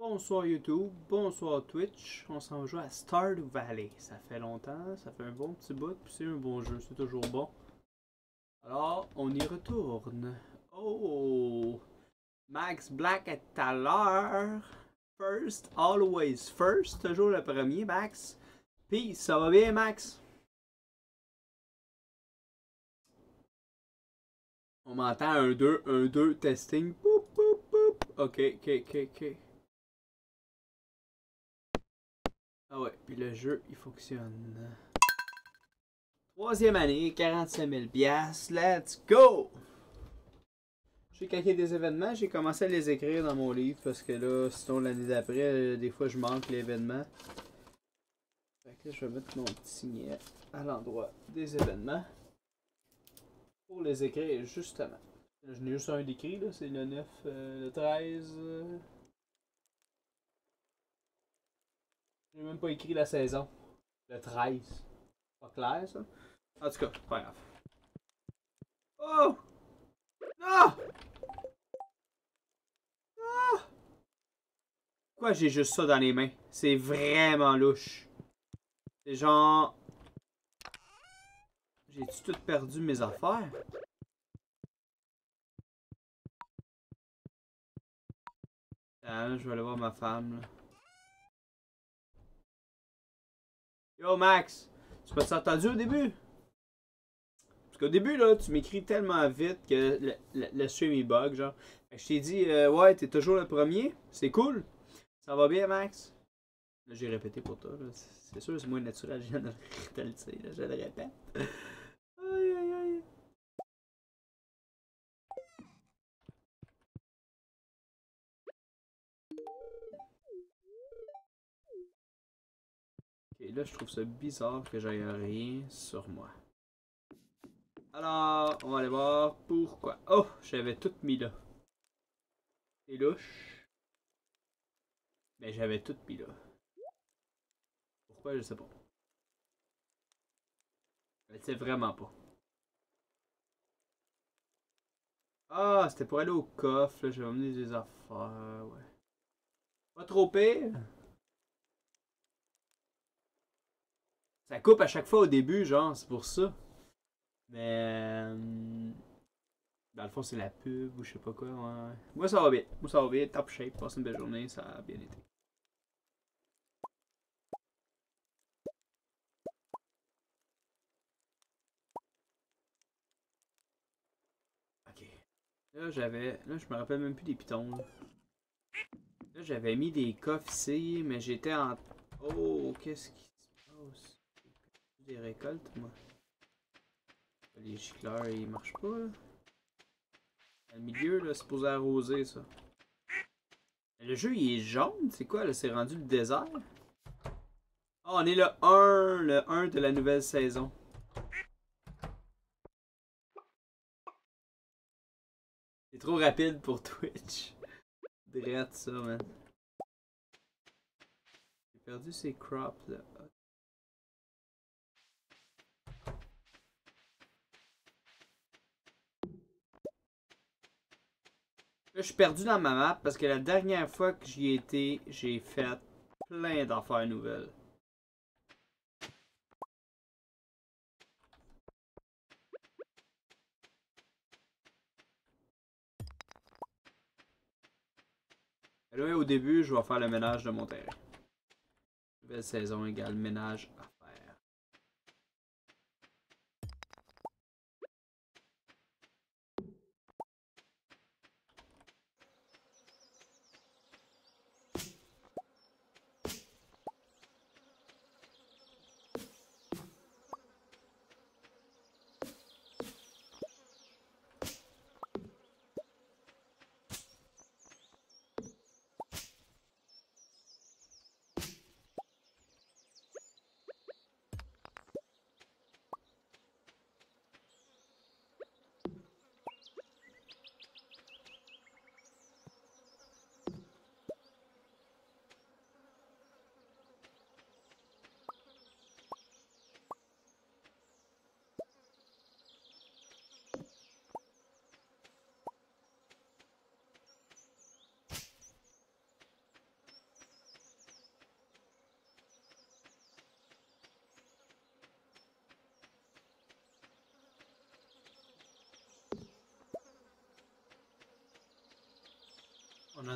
Bonsoir YouTube, bonsoir Twitch. On s'en va jouer à Stardew Valley. Ça fait longtemps, ça fait un bon petit bout, puis c'est un bon jeu, c'est toujours bon. Alors, on y retourne. Oh! Max Black est à l'heure. First, always first. Toujours le premier, Max. Peace, ça va bien, Max? On m'entend un 2, un 2, testing. Ok, ok, ok, ok. Ah ouais, puis le jeu, il fonctionne. Troisième année, 45 000 piastres, let's go! J'ai calqué des événements, j'ai commencé à les écrire dans mon livre parce que là, sinon l'année d'après, euh, des fois je manque l'événement. Fait que là, je vais mettre mon petit signet à l'endroit des événements pour les écrire justement. Je n'ai juste un d'écrit, là, c'est le 9, euh, le 13. euh. J'ai même pas écrit la saison. Le 13. Pas clair ça? En tout cas, pas grave. Oh! Non! Ah! Pourquoi j'ai juste ça dans les mains? C'est vraiment louche. C'est genre. J'ai-tu tout perdu mes affaires? Ah, je vais aller voir ma femme là. Yo Max, tu m'as entendu au début? Parce qu'au début là, tu m'écris tellement vite que le, le, le stream il bug genre. Je t'ai dit euh, ouais t'es toujours le premier, c'est cool. Ça va bien Max? Là j'ai répété pour toi, c'est sûr c'est moins naturel, je viens de le je le répète. Ok, là je trouve ça bizarre que j'aille rien sur moi. Alors, on va aller voir pourquoi. Oh, j'avais tout mis là. C'est louche. Mais j'avais tout mis là. Pourquoi, je sais pas. Je sais vraiment pas. Ah, c'était pour aller au coffre, là. J'avais emmené des affaires, ouais. Pas trop pire. Ça coupe à chaque fois au début, genre, c'est pour ça. Mais. euh, Dans le fond, c'est la pub ou je sais pas quoi. Moi, ça va bien. Moi, ça va bien. Top shape. Passe une belle journée. Ça a bien été. Ok. Là, j'avais. Là, je me rappelle même plus des pitons. Là, Là, j'avais mis des coffres ici, mais j'étais en. Oh, qu'est-ce qui Des récoltes, moi. Les gicleurs, ils marchent pas, le milieu, là, c'est supposé arroser, ça. Le jeu, il est jaune? C'est quoi, là? C'est rendu le désert? Ah, on est le 1, le 1 de la nouvelle saison. C'est trop rapide pour Twitch. Drette ça, man. J'ai perdu ces crops, là. Je suis perdu dans ma map parce que la dernière fois que j'y étais, j'ai fait plein d'affaires nouvelles. Là, au début, je vais faire le ménage de mon terrain. Nouvelle saison égale ménage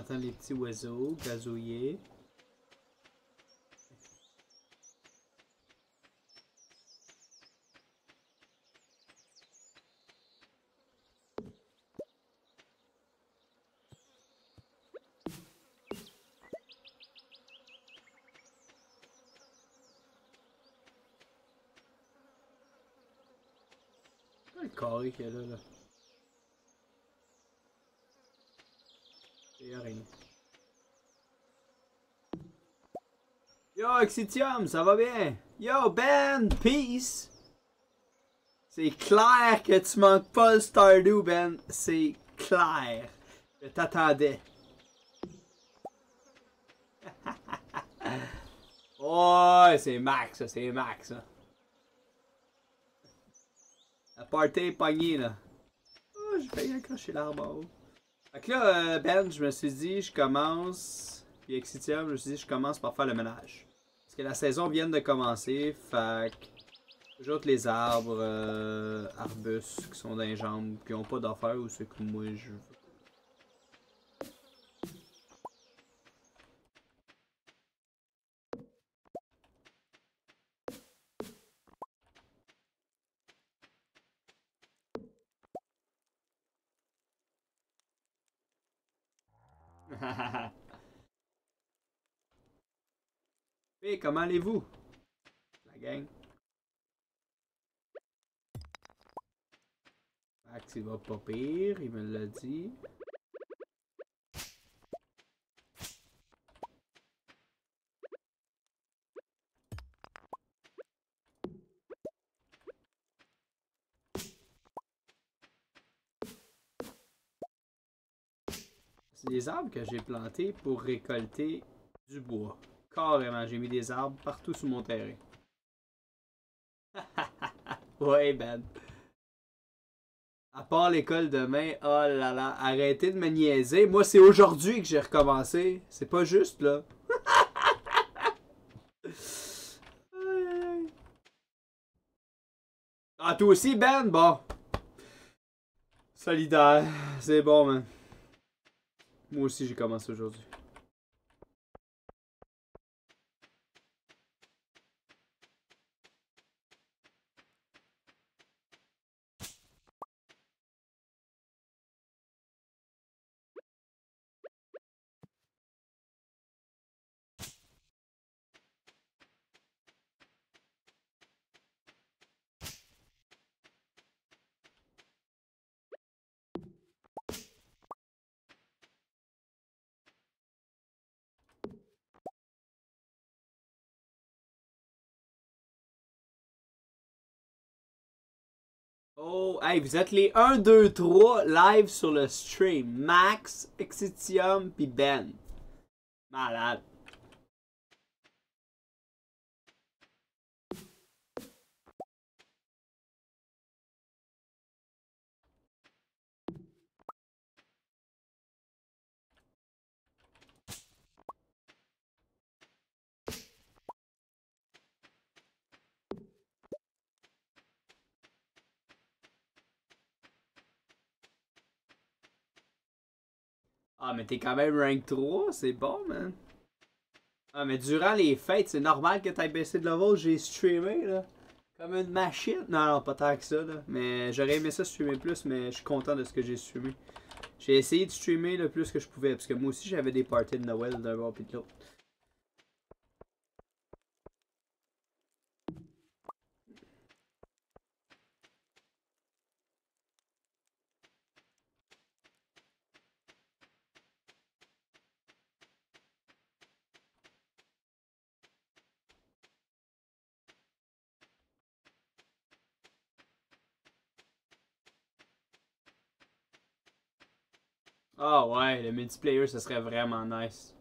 entend les petits oiseaux gazouiller. le carré qu'il y a là, là. C'est rien. Yo, Exitium, ça va bien? Yo, Ben, peace! C'est clair que tu manques pas le Stardew, Ben. C'est clair. Je t'attendais. ouais, c'est Max, ça, c'est Max. La party est pognée, là. Oh, j'ai failli accrocher l'arbre en. Fait que là, euh, Ben, je me suis dit, je commence. Puis Exitium, je me suis dit, je commence par faire le ménage. Parce que la saison vient de commencer, fait. Toujours les arbres, euh, arbustes qui sont dans les jambes, qui ont pas d'affaires ou c'est que moi je veux. Comment allez-vous? La gang. Max, il va pas pire, il me l'a dit. C'est des arbres que j'ai plantés pour récolter du bois. Carrément, j'ai mis des arbres partout sur mon terrain. ouais, Ben. À part l'école demain, oh là là, arrêtez de me niaiser. Moi, c'est aujourd'hui que j'ai recommencé. C'est pas juste, là. ah, toi aussi, Ben? Bon. Solidaire. C'est bon, man. Moi aussi, j'ai commencé aujourd'hui. Oh, hey, vous êtes les 1, 2, 3 live sur le stream. Max, Exitium, puis Ben. Malade. Ah, mais t'es quand même rank 3, c'est bon, man. Ah, mais durant les fêtes, c'est normal que t'aies baissé de level. J'ai streamé, là. Comme une machine. Non, non, pas tant que ça, là. Mais j'aurais aimé ça streamer plus, mais je suis content de ce que j'ai streamé. J'ai essayé de streamer le plus que je pouvais, parce que moi aussi, j'avais des parties de Noël d'un bord pis de l'autre. Ah ouais, le multiplayer, ce serait vraiment nice.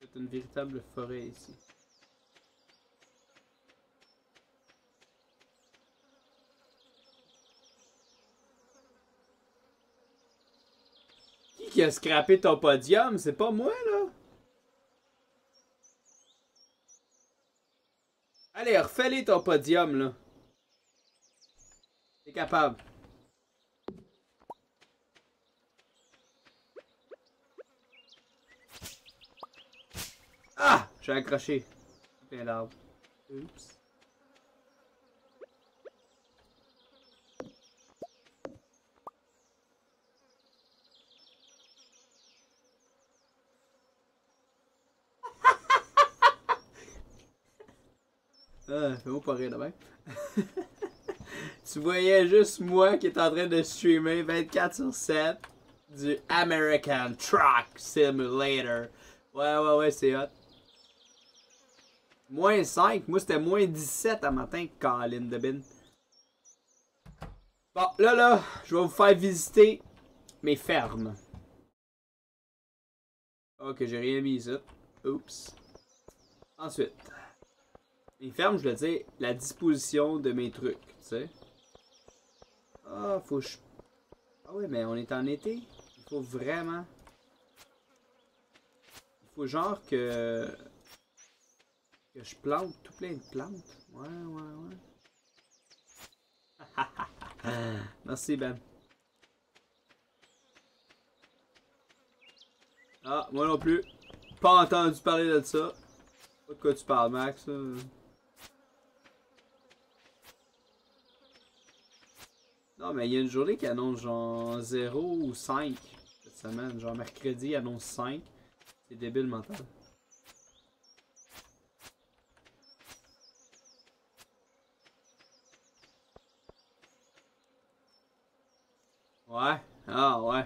C'est une véritable forêt ici. qui a scrappé ton podium, c'est pas moi, là. Allez, refais-les ton podium, là. T'es capable. Ah! J'ai accroché. Oups. Ah, fais-moi pas rire demain. tu voyais juste moi qui est en train de streamer 24 sur 7 du American Truck Simulator. Ouais, ouais, ouais, c'est hot. Moins 5, moi c'était moins 17 à matin, Colin de Bin. Bon, là, là, je vais vous faire visiter mes fermes. Ok, j'ai rien mis ici. Oups. Ensuite. Les fermes, je veux dire, la disposition de mes trucs, tu sais. Ah, faut que je... Ah ouais, mais on est en été. Il faut vraiment... Il faut genre que... Que je plante tout plein de plantes. Ouais, ouais, ouais. Merci, Ben. Ah, moi non plus. Pas entendu parler de ça. Pas de quoi tu parles, Max. Non, mais il y a une journée qui annonce genre 0 ou 5 cette semaine. Genre mercredi, annonce 5. C'est débile mental. Ouais. Ah ouais.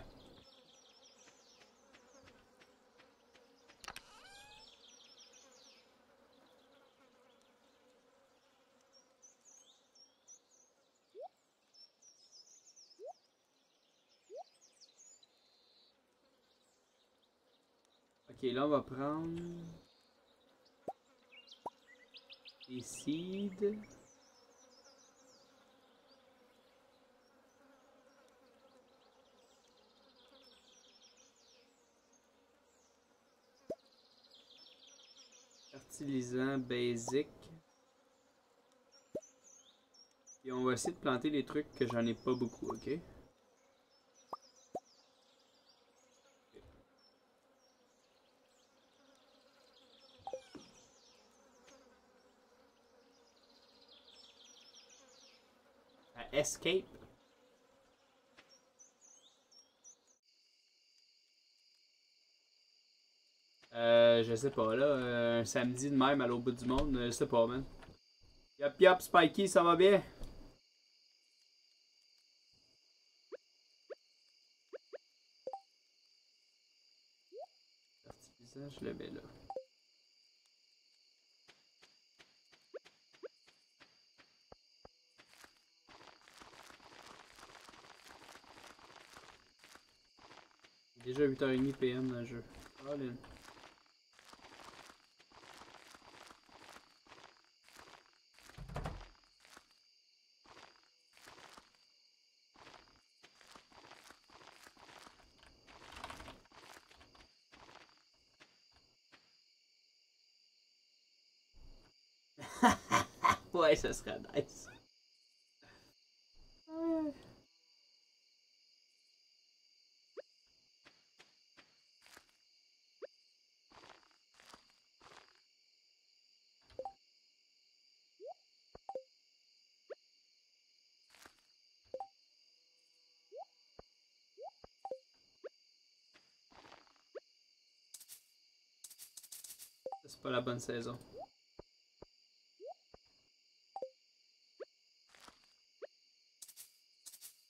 Ok, là on va prendre les seeds. Fertilisant basic. Et on va essayer de planter les trucs que j'en ai pas beaucoup, ok? Escape. Euh, je sais pas, là, euh, un samedi de même à l'autre bout du monde, euh, je sais pas, man. Yop yop, Spikey, ça va bien? Fertilisant, je le mets là. Déjà 8h30 PM dans le jeu. All in. ouais, ça serait nice. La bonne saison.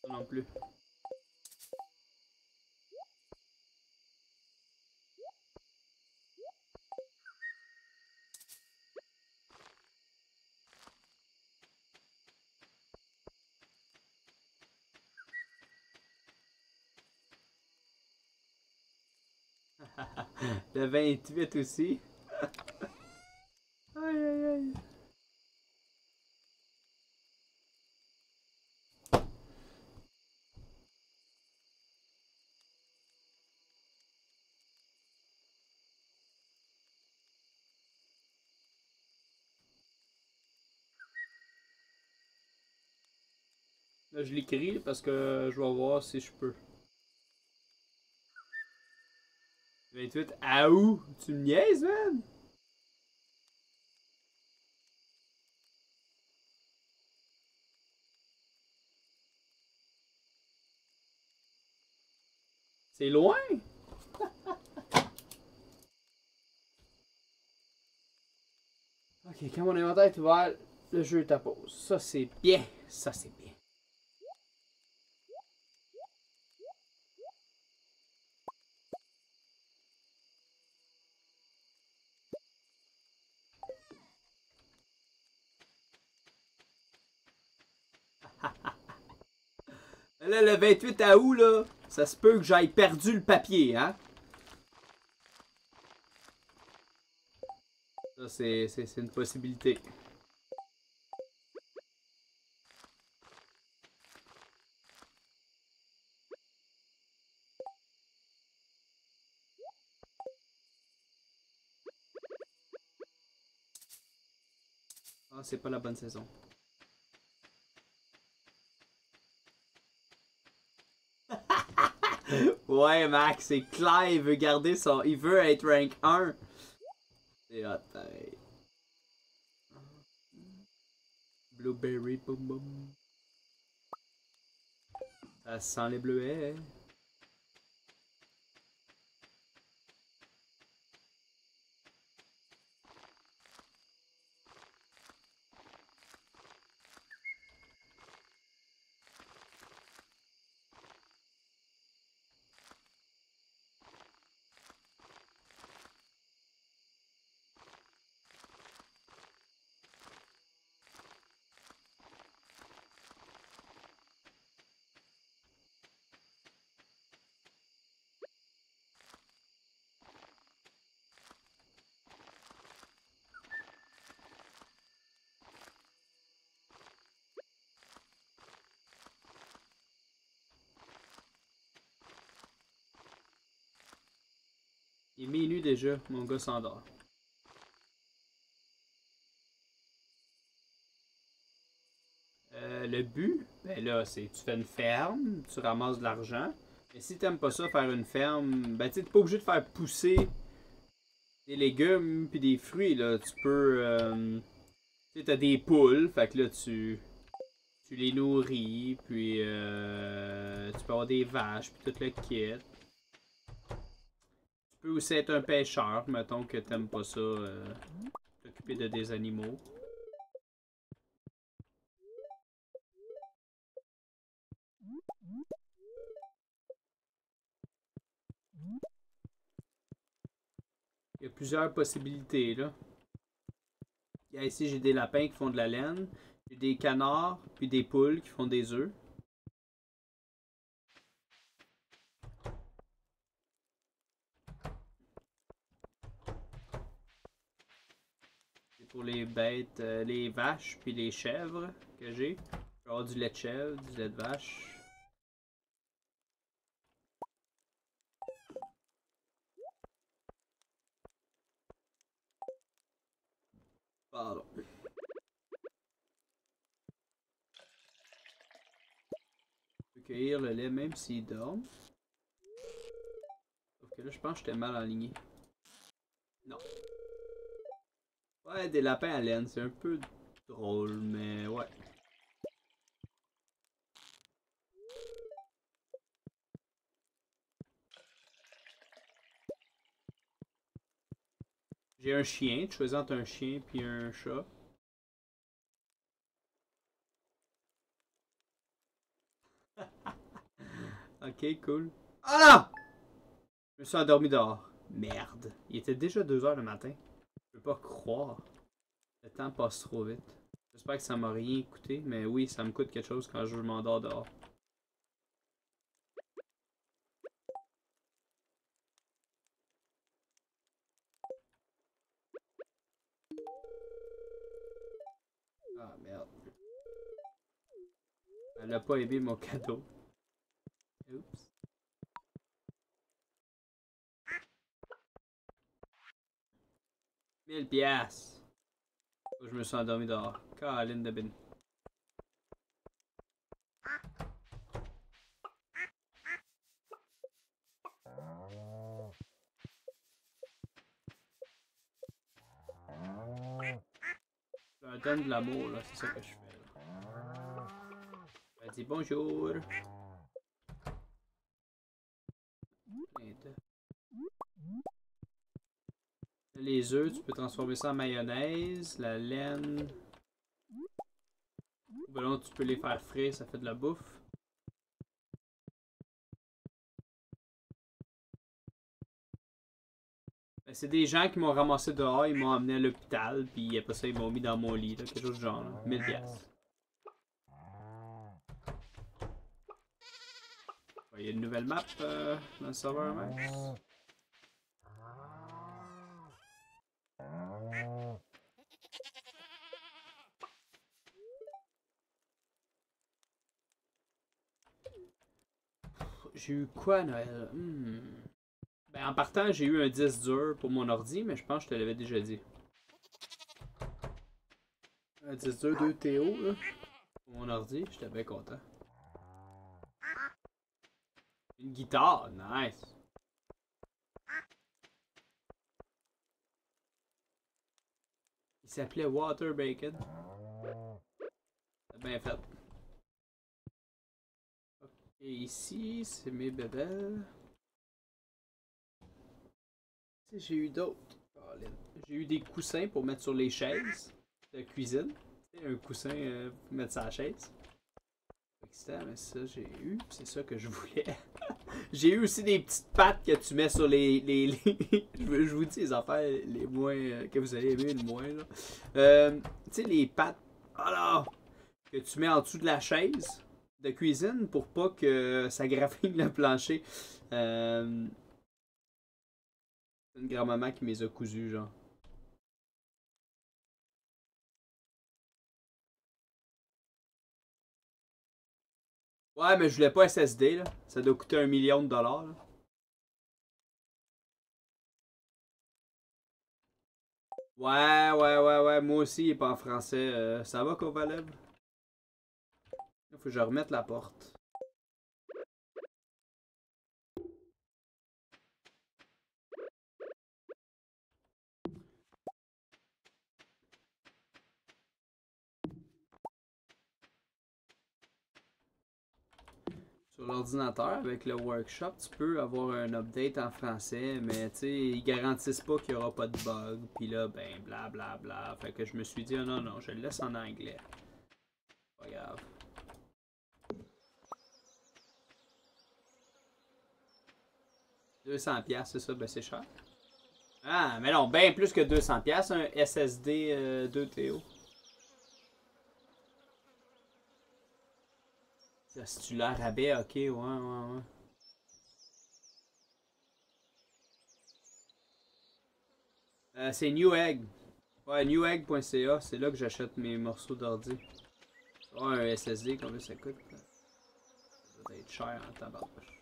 Non plus. Le 28 aussi? Oh là, je l'écris parce que je vais voir si je peux. 28 à où? Tu me niaises, man? C'est loin? ok, quand mon inventaire est ouvert, le jeu est à pause. Ça, c'est bien. Ça, c'est bien. Là, le 28 août, là, ça se peut que j'aille perdu le papier, hein? C'est une possibilité. Ah, c'est pas la bonne saison. Ouais, Max, c'est clair, il veut garder son. Il veut être rank 1. C'est hot, pareil. Blueberry, boum boum. Ça sent les bleuets. Il est minuit mon gars s'endort. Euh, le but, ben là, c'est tu fais une ferme, tu ramasses de l'argent. Et si t'aimes pas ça, faire une ferme, ben tu t'es pas obligé de faire pousser des légumes puis des fruits, là. Tu peux. Euh, t'as des poules, fait que là, tu. Tu les nourris, puis euh, tu peux avoir des vaches, puis tout le kit peux aussi être un pêcheur, mettons que t'aimes pas ça, euh, t'occuper de des animaux. Il y a plusieurs possibilités là. Ici j'ai des lapins qui font de la laine, j'ai des canards, puis des poules qui font des œufs. Pour les bêtes, euh, les vaches puis les chèvres que j'ai. Avoir du lait de chèvre, du lait de vache. Pardon. Je peux cueillir le lait même s'il dort. Ok, là je pense que j'étais mal aligné. Non. Ouais, des lapins à laine, c'est un peu drôle, mais ouais. J'ai un chien, choisis entre un chien puis un chat. ok, cool. Ah Je me suis endormi dehors. Merde. Il était déjà 2h le matin. Peux pas croire. Le temps passe trop vite. J'espère que ça m'a rien coûté, mais oui, ça me coûte quelque chose quand je m'endors dehors. Ah merde. Elle a pas aimé mon cadeau. Oups. 1000 piastres. Je me suis endormi dehors. Caroline de bin. Je leur donne de l'amour, là, c'est ça que je fais. Là. Elle dit bonjour. Plein. Les œufs, tu peux transformer ça en mayonnaise. La laine. Non, tu peux les faire frais, ça fait de la bouffe. Ben, c'est des gens qui m'ont ramassé dehors, ils m'ont amené à l'hôpital, puis après ça, ils m'ont mis dans mon lit, là, quelque chose du genre, là. 1000 piastres. Il y a une nouvelle map euh, dans le serveur Max. J'ai eu quoi Noël? Hmm. Ben en partant, j'ai eu un 10 dur pour mon ordi, mais je pense que je te l'avais déjà dit. Un 10 dur 2 TO là, pour mon ordi, j'étais bien content. Une guitare, nice. Il s'appelait Water Bacon. C'est bien fait. Ok, ici, c'est mes bébelles. J'ai eu d'autres. J'ai eu des coussins pour mettre sur les chaises de cuisine. Un coussin euh, pour mettre la chaise mais ça j'ai eu, c'est ça que je voulais. j'ai eu aussi des petites pattes que tu mets sur les. les, je vous dis les affaires les moins. Euh, que vous allez aimer le moins. Euh, tu sais, les pattes. Oh que tu mets en dessous de la chaise de cuisine pour pas que ça graffine le plancher. Euh, une grand-maman qui les a genre. Ouais, mais je voulais pas SSD, là. Ça doit coûter un million de dollars, là. Ouais, ouais, ouais, ouais. Moi aussi, il est pas en français. Euh, ça va, Kovalev? Il faut que je remette la porte. Sur l'ordinateur, avec le workshop, tu peux avoir un update en français, mais tu sais, ils garantissent pas qu'il y aura pas de bug. Puis là, ben, bla bla bla. Fait que je me suis dit, oh non, non, je le laisse en anglais. Pas grave. « 200$, c'est ça? Ben, c'est cher. Ah, mais non, bien plus que 200$, un SSD 2TO. Si tu l'as rabais, ok, ouais, ouais, ouais. Euh, c'est Newegg. Ouais, newegg.ca, c'est là que j'achète mes morceaux d'ordi. Ouais, un SSD, combien ça coûte? Ça doit être cher en tabarnouche.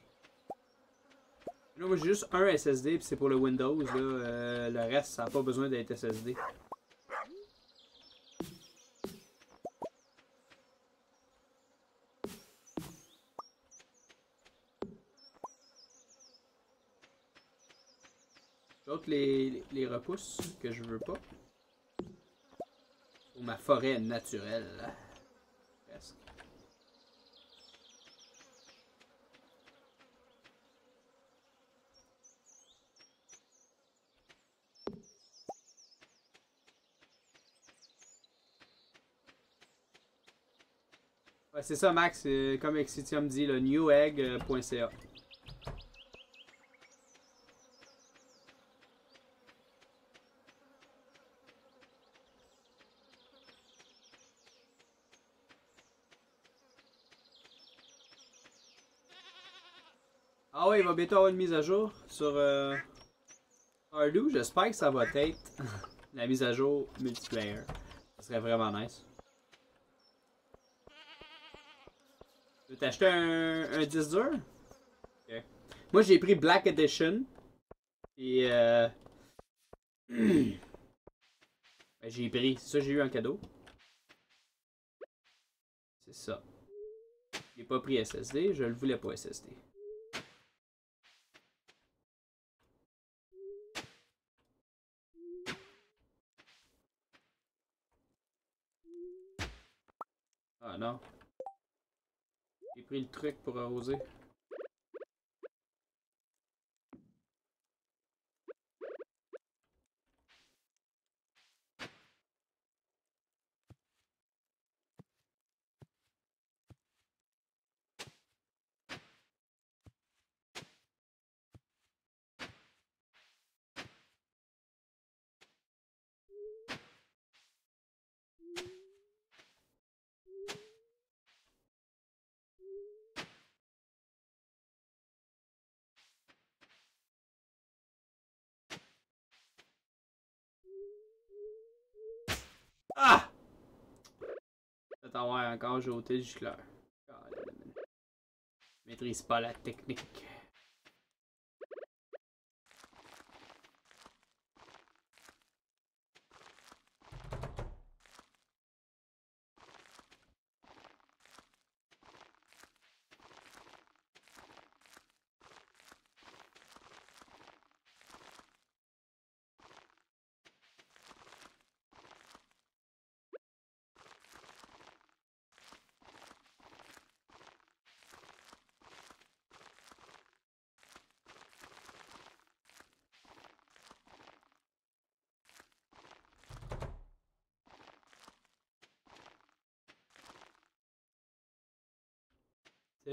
Là, moi j'ai juste un SSD, puis c'est pour le Windows. Là. Euh, le reste, ça n'a pas besoin d'être SSD. les, les repousses que je veux pas. Pour ma forêt naturelle. C'est ça, Max. Comme Exitium dit, le newegg.ca. Ah ouais, il va bientôt avoir une mise à jour sur euh, J'espère que ça va être la mise à jour multiplayer. Ça serait vraiment nice. Tu veux t'acheter un, un 10 dur? Moi j'ai pris Black Edition. Et euh... ben, j'ai pris, ça j'ai eu en cadeau. C'est ça. J'ai pas pris SSD, je le voulais pas SSD. Ah non. J'ai pris le truc pour arroser. Ah! Encore, j'ai ôté le maîtrise pas la technique.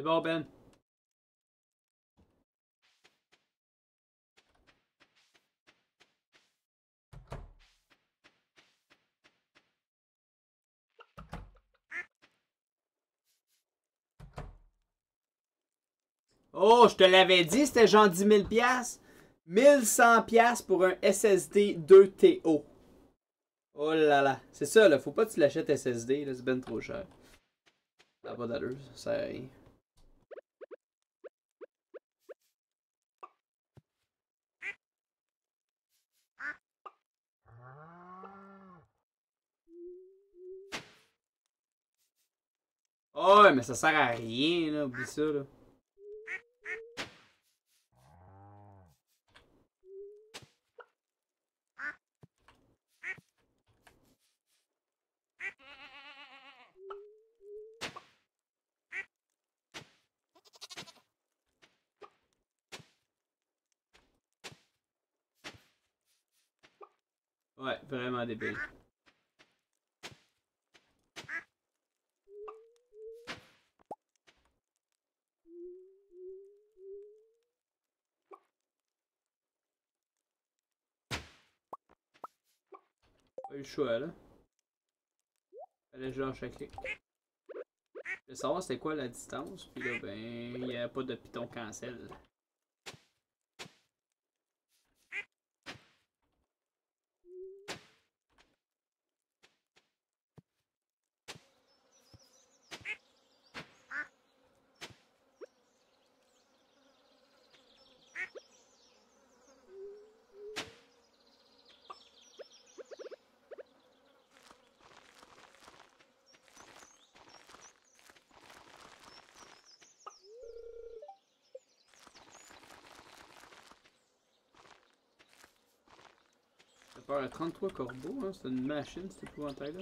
C'est bon, Ben. Oh, je te l'avais dit, c'était genre 10 000 piastres. 1100 piastres pour un SSD 2TO. Oh là là. C'est ça, là. Faut pas que tu l'achètes SSD, là. C'est ben trop cher. Ça n'a pas d'allure. Ça sert à rien. Oh, mais ça sert à rien, là. Oublie ça, là. Ouais, vraiment débile. Le choix, là. Fallait genre checker. Je veux savoir c'était quoi la distance, puis là, ben, il n'y a pas de piton cancel. À 33 corbeaux, hein. C'est une machine, cet épouvantail-là.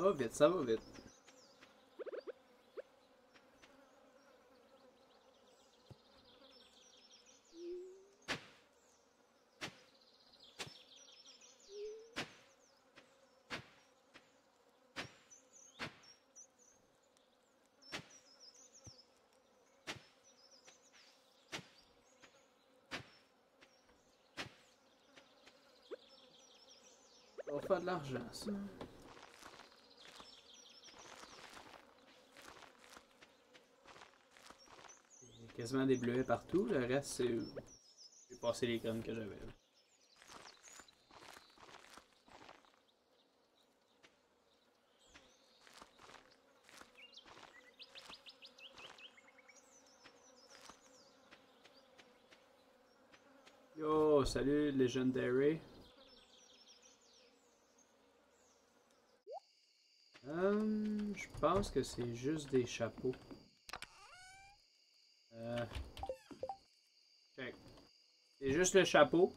Ça va vite, ça va vite. On va faire de l'argent, ça. Des bleuets partout. Le reste, c'est. J'ai passé les graines que j'avais. Yo, salut Legendary. Hum, je pense que c'est juste des chapeaux. Euh... check. C'est juste le chapeau.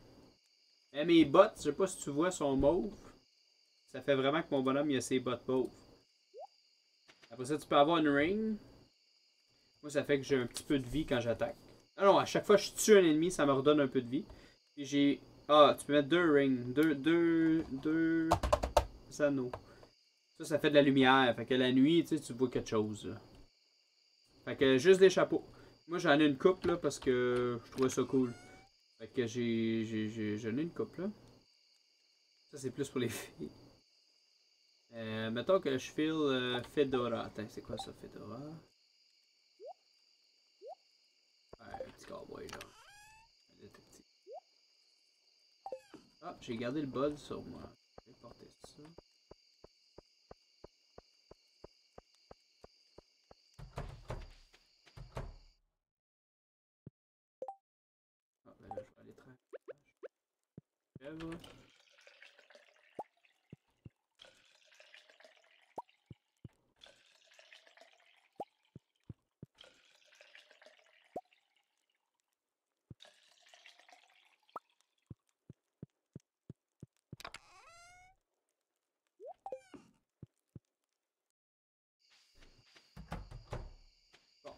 Mais mes bottes, je sais pas si tu vois, sont mauves. Ça fait vraiment que mon bonhomme il a ses bottes mauves. Après ça, tu peux avoir une ring. Moi, ça fait que j'ai un petit peu de vie quand j'attaque. Ah non, à chaque fois que je tue un ennemi, ça me redonne un peu de vie. Puis j'ai. Ah, tu peux mettre deux rings. Deux. Deux. Deux. anneaux. Ça, ça fait de la lumière. Fait que la nuit, tu sais, tu vois quelque chose. Fait que juste des chapeaux. Moi, j'en ai une coupe là parce que je trouvais ça cool. Fait que j'ai. J'en ai une coupe là. Ça, c'est plus pour les filles. Euh, mettons que je file euh, Fedora. Attends, c'est quoi ça, Fedora? Ouais, un petit cowboy, genre. Un détective. Ah, j'ai gardé le bol sur moi. Je vais porter ça. Ah, ben là, je vais aller très.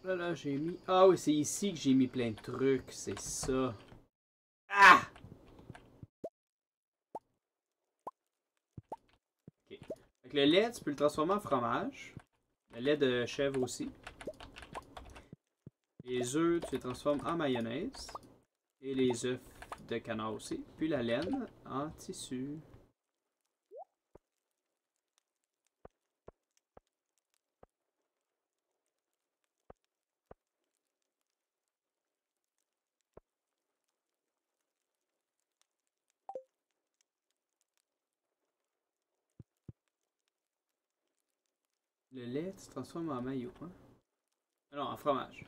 Là, là, j'ai mis. Ah oui, c'est ici que j'ai mis plein de trucs, c'est ça. Ah! Ok. Fait le lait, tu peux le transformer en fromage. Le lait de chèvre aussi. Les œufs, tu les transformes en mayonnaise. Et les œufs de canard aussi. Puis la laine en tissu. Tu transformes en maillot. Hein? Non, en fromage.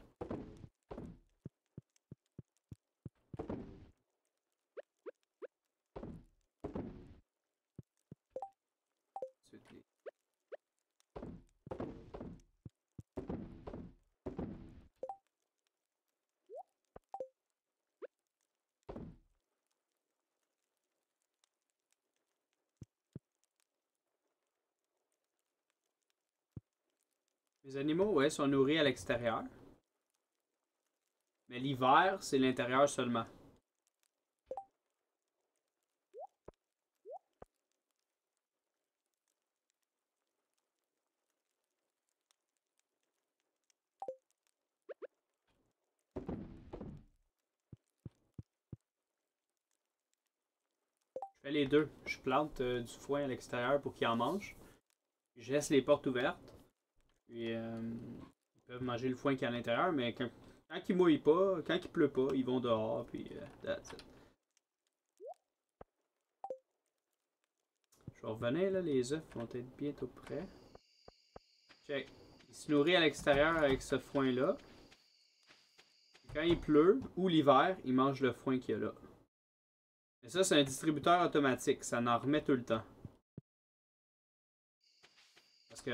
Ensuite, les- Les animaux, ouais, sont nourris à l'extérieur. Mais l'hiver, c'est l'intérieur seulement. Je fais les deux. Je plante euh, du foin à l'extérieur pour qu'ils en. Puis Je laisse les portes ouvertes. Puis euh, ils peuvent manger le foin qui est à l'intérieur, mais quand, quand il mouille pas, quand il pleut pas, ils vont dehors. Euh. Je vais revenir là, les œufs vont être bientôt prêts. Check. Il se nourrit à l'extérieur avec ce foin-là. Quand il pleut ou l'hiver, il mange le foin qu'il y a là. Et ça, c'est un distributeur automatique. Ça en remet tout le temps.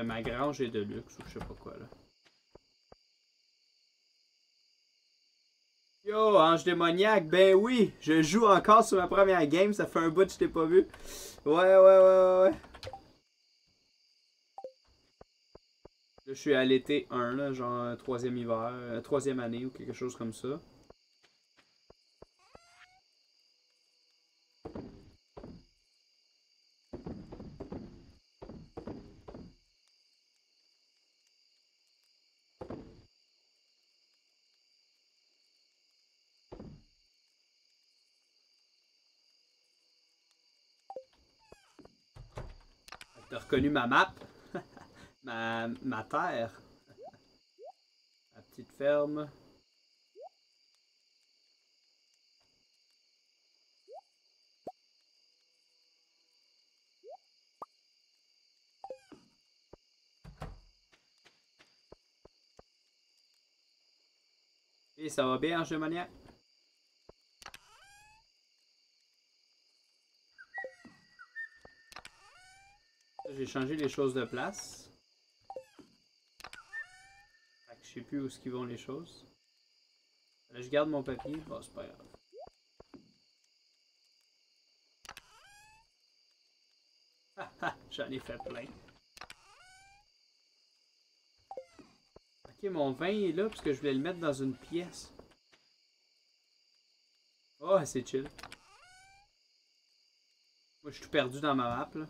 Ma grange est de luxe ou je sais pas quoi là. Yo, ange démoniaque, ben oui, je joue encore sur ma première game, ça fait un bout que je t'ai pas vu. Ouais, ouais, ouais, ouais, ouais. Là, je suis à l'été 1, là, genre euh, troisième hiver, euh, troisième année ou quelque chose comme ça. Reconnu ma map? ma, ma terre? Ma petite ferme. Et ça va bien, jeu maniaque? J'ai changé les choses de place. Je sais plus où ce qu'ils vont les choses. Là, je garde mon papier. Bon, c'est pas grave. J'en ai fait plein. Ok, mon vin est là parce que je voulais le mettre dans une pièce. Oh, c'est chill. Moi, je suis tout perdu dans ma map, là.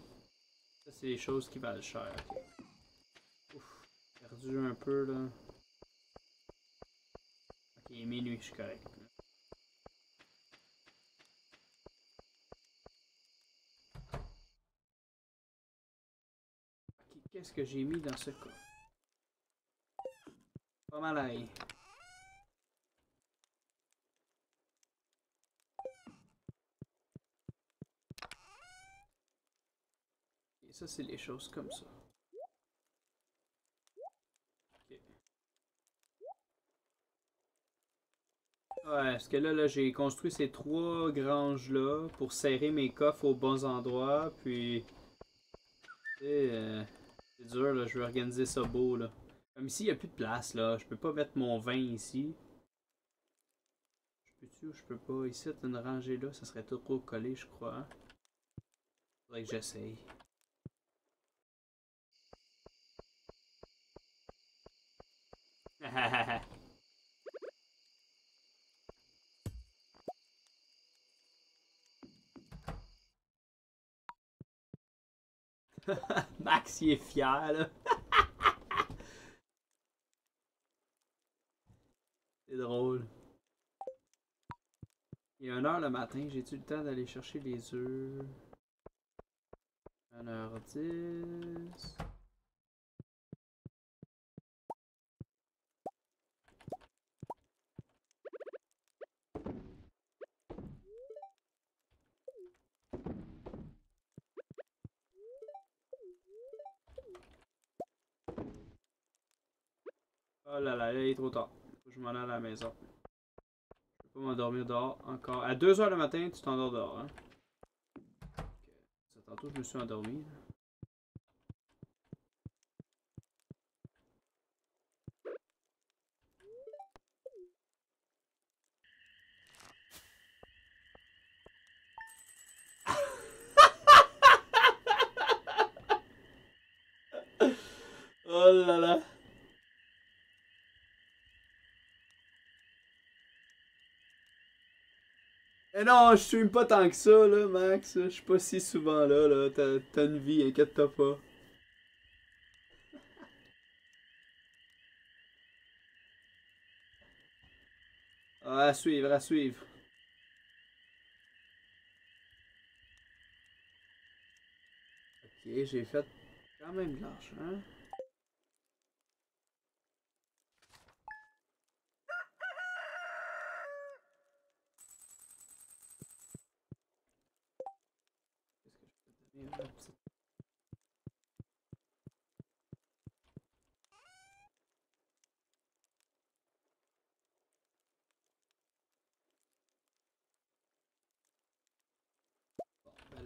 Les choses qui valent cher. Ouf, perdu un peu, là. Ok, minuit, je suis correct. Ok, qu'est-ce que j'ai mis dans ce coffre? Pas mal à. Ça, c'est les choses comme ça. Ok. Ouais, parce que là, là j'ai construit ces trois granges-là pour serrer mes coffres aux bons endroits, puis... euh, c'est dur, là, je vais organiser ça beau, là. Comme ici, il n'y a plus de place, là. Je peux pas mettre mon vin ici. Je peux-tu ou je peux pas? Ici, une rangée là, ça serait trop collé, je crois. Faudrait que j'essaye. Max, il est fier, là. C'est drôle. Il est 1h le matin, j'ai-tu le temps d'aller chercher les œufs? 1h10. Oh là là, il est trop tard. Faut que je m'en aille à la maison. Je peux pas m'endormir dehors encore. À 2h le matin, tu t'endors dehors, hein? Ok. Ça, tantôt, je me suis endormi. là. Oh là là. Non, je stream pas tant que ça, là, Max. Je suis pas si souvent là, là. T'as une vie, inquiète-toi pas. Ah, à suivre, à suivre. Ok, j'ai fait quand même de l'argent. Qu'est-ce Bon, ben,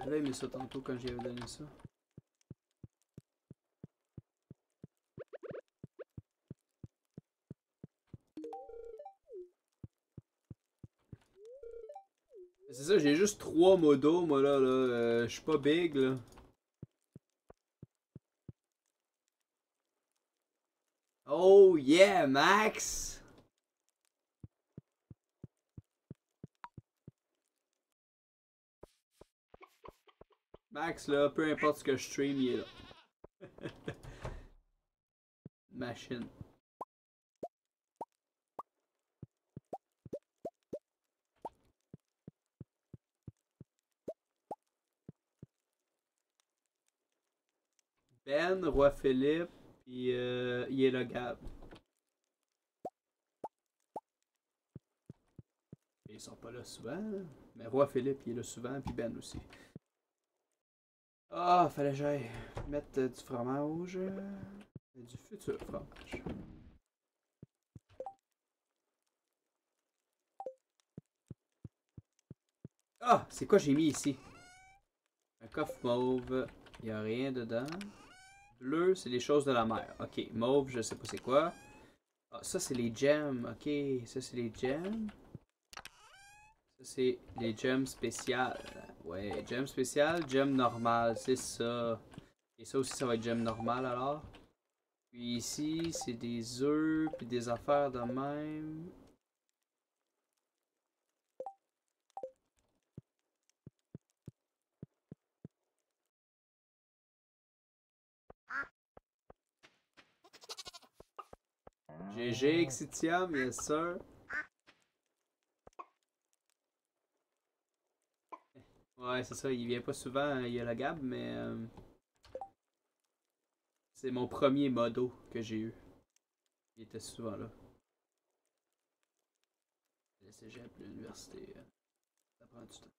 elle avait ça tantôt quand j'y avais donné ça. J'ai juste trois modos, moi là, là. Euh, je suis pas big là. Oh yeah, Max! Max là, peu importe ce que je stream, il est là. Machine. Roi Philippe, puis euh, Yellow Gab. Ils sont pas là souvent, là. mais Roi Philippe, il est là souvent, puis Ben aussi. Ah, fallait que j'aille mettre euh, du fromage. euh, Du futur fromage. Ah, c'est quoi j'ai mis ici? Un coffre mauve, il a rien dedans. Bleu, c'est les choses de la mer. Ok, mauve, je sais pas c'est quoi. Ah, ça c'est les gems. Ok, ça c'est les gems. Ça c'est les gems spéciales. Ouais, gem spécial, gem normal, c'est ça. Et ça aussi, ça va être gem normal alors. Puis ici, c'est des œufs, puis des affaires de même. GG, Xitium, yes sir. Ouais, c'est ça, il vient pas souvent, il y a la Gab, mais euh, c'est mon premier modo que j'ai eu. Il était souvent là. Le cégep, l'université, euh, ça prend du temps.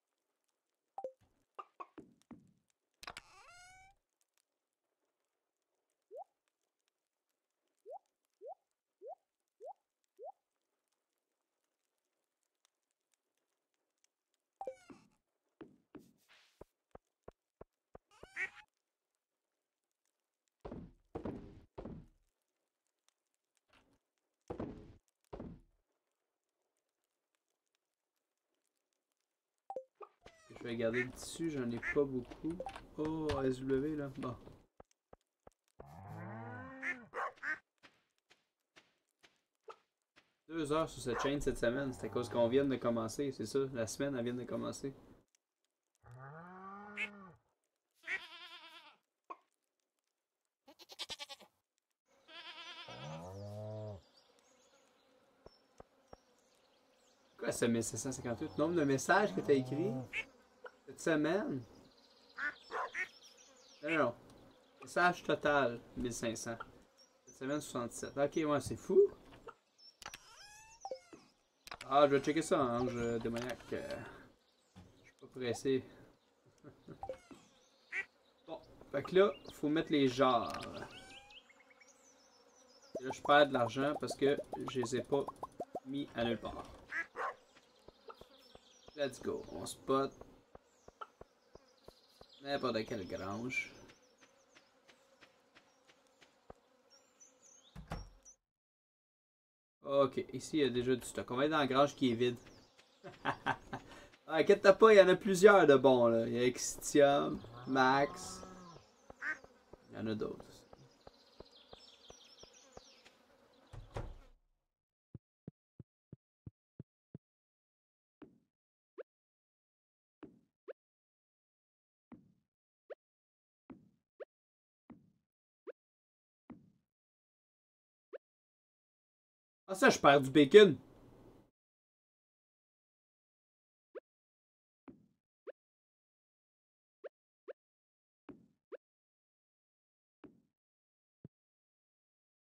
Je vais garder le tissu, j'en ai pas beaucoup. Oh, SW là, bon. Deux heures sur cette chaîne cette semaine, c'est à cause qu'on vient de commencer, c'est ça, la semaine elle vient de commencer. Quoi ce 1758? Nombre de messages que t'as écrit semaine? Non, non. Message total 1500. Cette semaine 67. Ok, ouais, c'est fou. Ah, je vais checker ça, ange démoniaque. Euh, Je suis pas pressé. bon, fait que là, faut mettre les genres. Là, je perds de l'argent parce que je les ai pas mis à nulle part. Let's go. On spot n'importe quelle grange. Ok, ici il y a déjà du stock. On va être dans la grange qui est vide. ah, inquiète pas, il y en a plusieurs de bons là. Il y a Exitium, Max. Il y en a d'autres. Ah ça, je perds du bacon.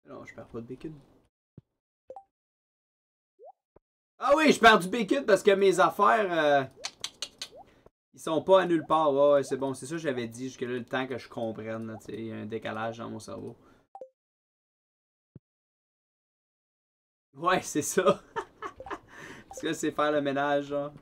Non, je perds pas de bacon. Ah oui, je perds du bacon parce que mes affaires, euh, ils sont pas à nulle part. Ouais, c'est bon, c'est ça j'avais dit jusque là, le temps que je comprenne. Il y a un décalage dans mon cerveau. Ouais, c'est ça. Parce que c'est faire le ménage, genre.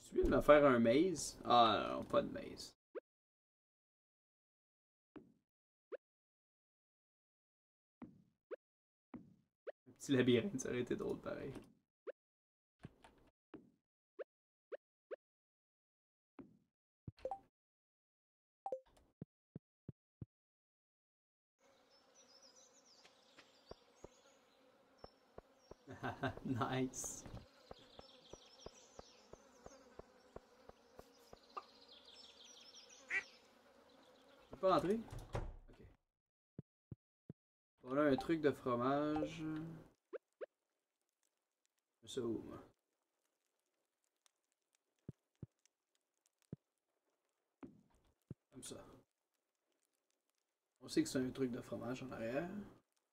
Je suis de me faire un maze? Ah non, pas de maze. Petit labyrinthe, ça aurait été drôle pareil. nice. Je peux pas rentrer? Ok. avait un truc de fromage. Moi. Comme ça. On sait que c'est un truc de fromage en arrière.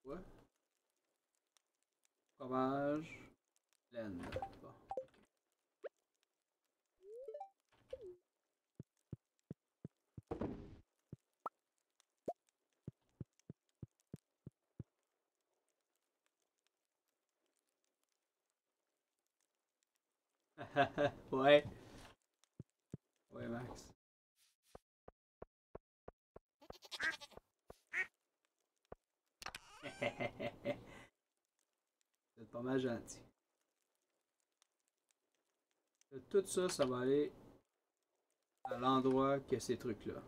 Ouais. Fromage. Laine. Bon. ouais. Ouais, Max. C'est pas mal gentil. Tout ça, ça va aller à l'endroit que ces trucs-là.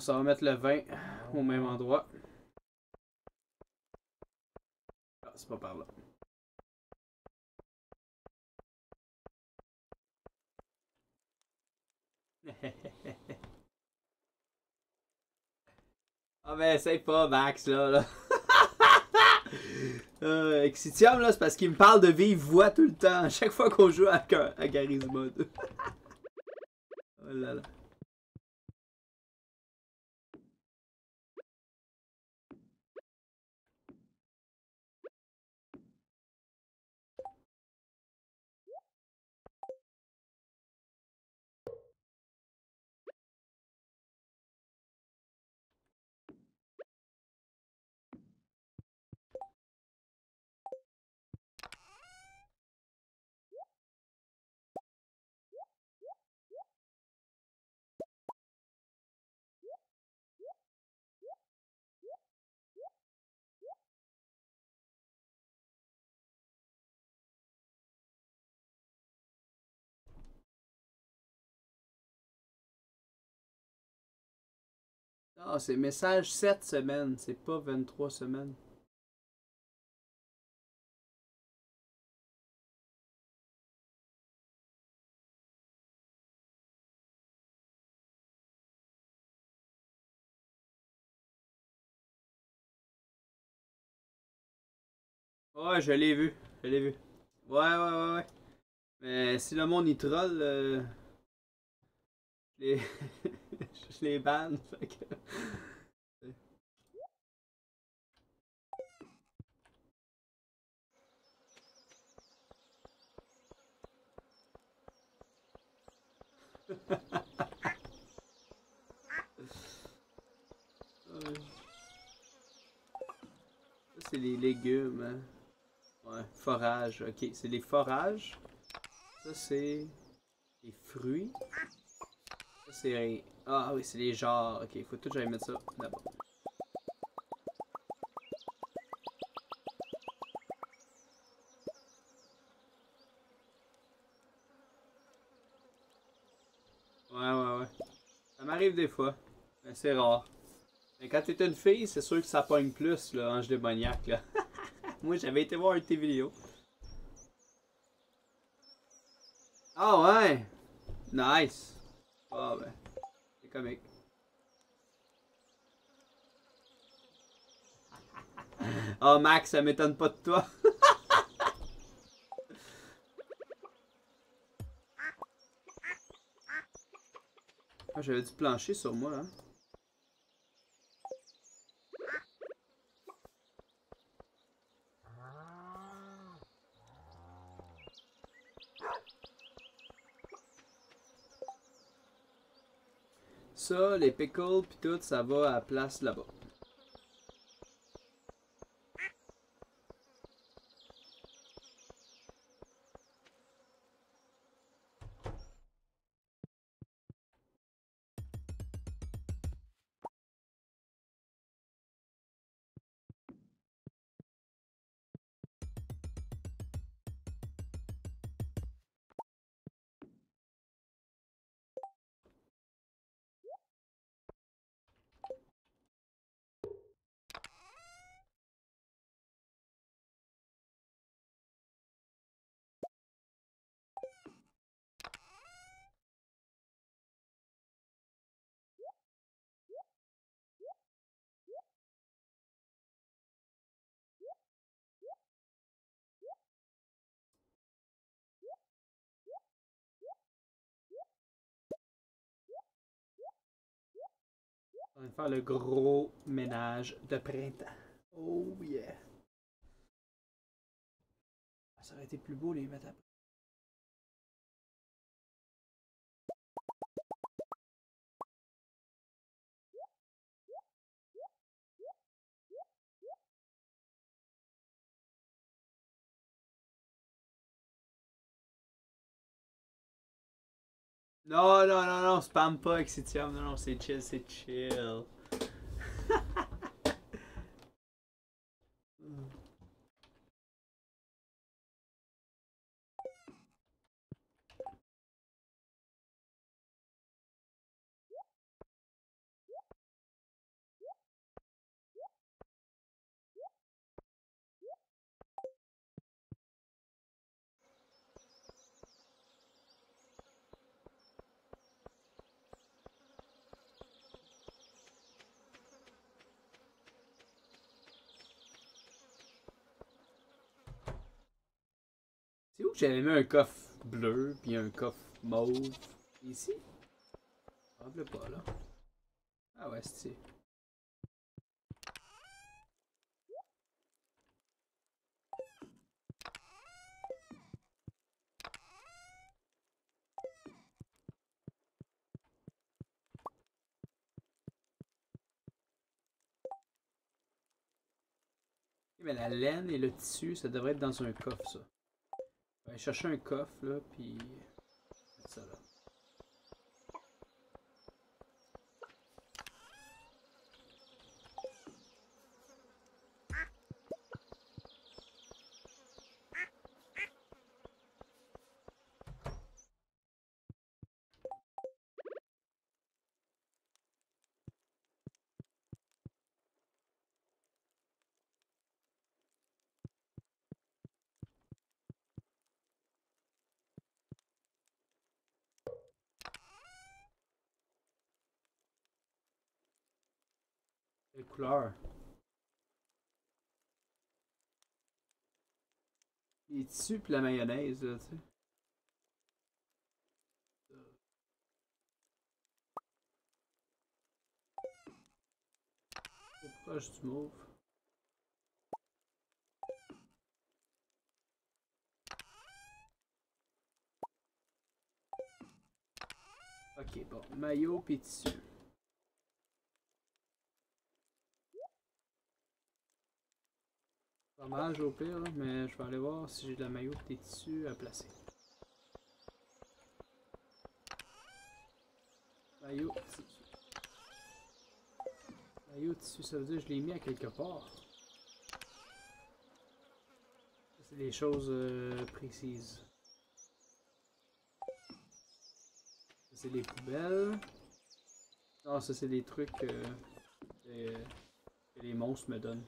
Ça va mettre le 20 au même endroit. Ah, c'est pas par là. ah ben essaye pas Max là. là. euh, Exitium là c'est parce qu'il me parle de vive voix tout le temps. À chaque fois qu'on joue à, à Garry's Mod. Ah, c'est message 7 semaines, c'est pas 23 semaines. Ouais, je l'ai vu, je l'ai vu. Ouais, ouais, ouais, ouais. Mais si le monde y troll, euh, je les banne. Fait que... C'est les légumes. hein. Ouais, forage. Ok, c'est les forages. Ça, c'est les fruits. Ça, c'est. Ah oui, c'est les genres. Ok, faut tout que j'aille mettre ça d'abord. Ouais, ouais, ouais. Ça m'arrive des fois. Mais c'est rare. Mais quand t'es une fille, c'est sûr que ça pogne plus, le ange démoniaque, là. Moi, j'avais été voir une de tes vidéos. Ah ouais! Nice! Ah ben, c'est Ah Max, ça m'étonne pas de toi. Ah, J'avais du plancher sur moi, hein. Les pickles pis tout, ça va à la place là-bas. On va faire le gros ménage de printemps. Oh yeah. Ah, ça aurait été plus beau les mettre. Non, non, non, non, spam pas Exitium. Non, non, c'est chill, c'est chill. j'avais mis un coffre bleu puis un coffre mauve Ici? Probablement pas là. Ah ouais, c'est. Mais la laine et le tissu, ça devrait être dans un coffre, ça. Aller chercher un coffre, là, puis... mettre ça là. Couleur Les tissus pis la mayonnaise, là, tu sais. C'est proche du mauve. Ok, bon. Maillot pis tissu. Dommage au pire, mais je vais aller voir si j'ai de la maillot et des tissus à placer. Maillot, tissu. Maillot, tissu, ça veut dire que je l'ai mis à quelque part. C'est des choses euh, précises. C'est des poubelles. Non, ça, c'est des trucs euh, euh, que les monstres me donnent.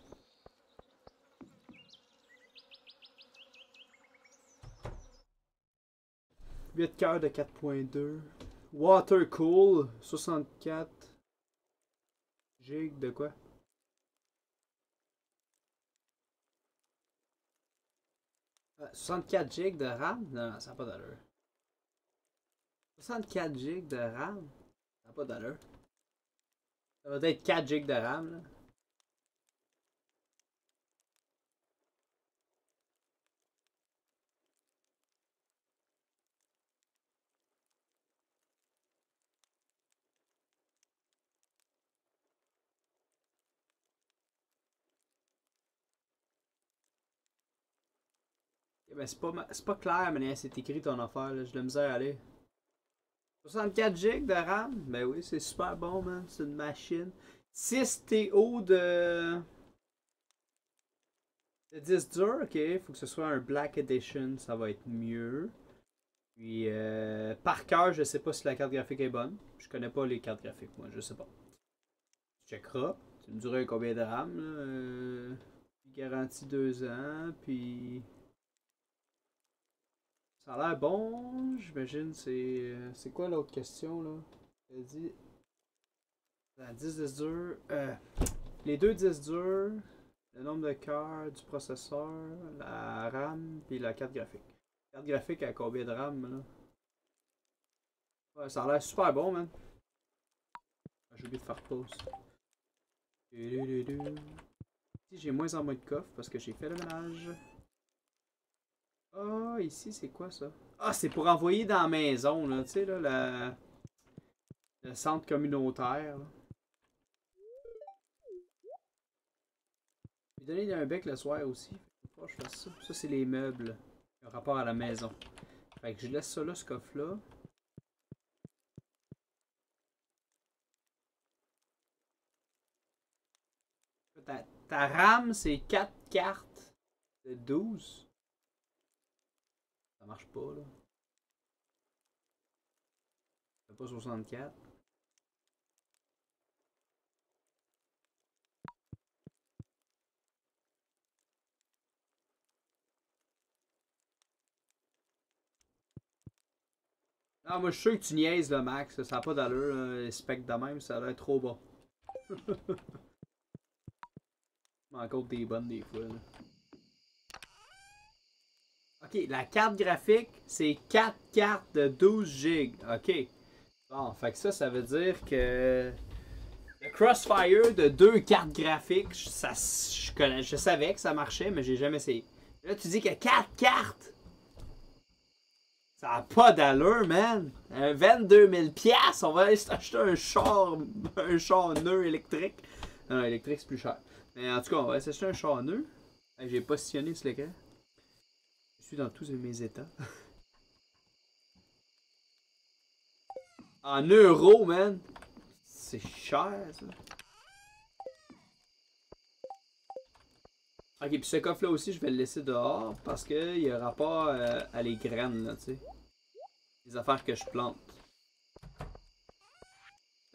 8 cœurs de 4.2. Water cool, 64 gigs de quoi? Euh, 64 gigs de RAM? Non, ça n'a pas d'allure. 64 gigs de RAM? Ça n'a pas d'allure. Ça va être 4 gigs de RAM, là. Ben, c'est pas, pas clair, mais c'est écrit ton affaire, là. J'ai de la misère à aller. 64 GB de RAM? Ben oui, c'est super bon, man. C'est une machine. 6 TO de. de disque dur, ok. Faut que ce soit un Black Edition, ça va être mieux. Puis, euh, par cœur, je sais pas si la carte graphique est bonne. Je connais pas les cartes graphiques, moi, je sais pas. Tu checkeras. Tu me diras combien de RAM, là. Euh, garantie 2 ans, puis. Ça a l'air bon, j'imagine. C'est c'est quoi l'autre question là? Elle dit. La 10 disques durs. Euh, les deux disques durs, le nombre de cœurs du processeur, la RAM, puis la carte graphique. La carte graphique a combien de RAM là? Ça a l'air super bon, man. Je J'ai oublié de faire pause. Ici, j'ai moins en moins de coffre parce que j'ai fait le ménage. Ah, ici, c'est quoi ça? Ah, c'est pour envoyer dans la maison, là. Tu sais, là, le centre communautaire. Là. Je vais donner un bec le soir aussi. Faut que je fasse ça. Ça, c'est les meubles. Un rapport à la maison. Fait que je laisse ça là, ce coffre-là. Ta, ta RAM, c'est 4 cartes de 12. Ça marche pas, là. C'est pas 64. Non, moi je suis sûr que tu niaises le max, ça n'a pas d'allure, les specs de même, ça a l'air trop bas. Encore des bonnes des fois. Là. Ok, la carte graphique, c'est 4 cartes de 12 gigs. Ok. Bon, fait que ça, ça veut dire que le Crossfire de 2 cartes graphiques, ça, je, savais que ça marchait, mais j'ai jamais essayé. Là, tu dis qu'il y a 4 cartes? Ça n'a pas d'allure, man. Un 22 000 on va aller acheter un char, un char électrique. Non, électrique, c'est plus cher. Mais en tout cas, on va essayer un char nœud. J'ai positionné ce l'écran. Dans tous mes états. en euros, man. C'est cher, ça. Ok, puis ce coffre-là aussi, je vais le laisser dehors parce qu'il n'y aura pas euh, à les graines, là, tu sais. Les affaires que je plante.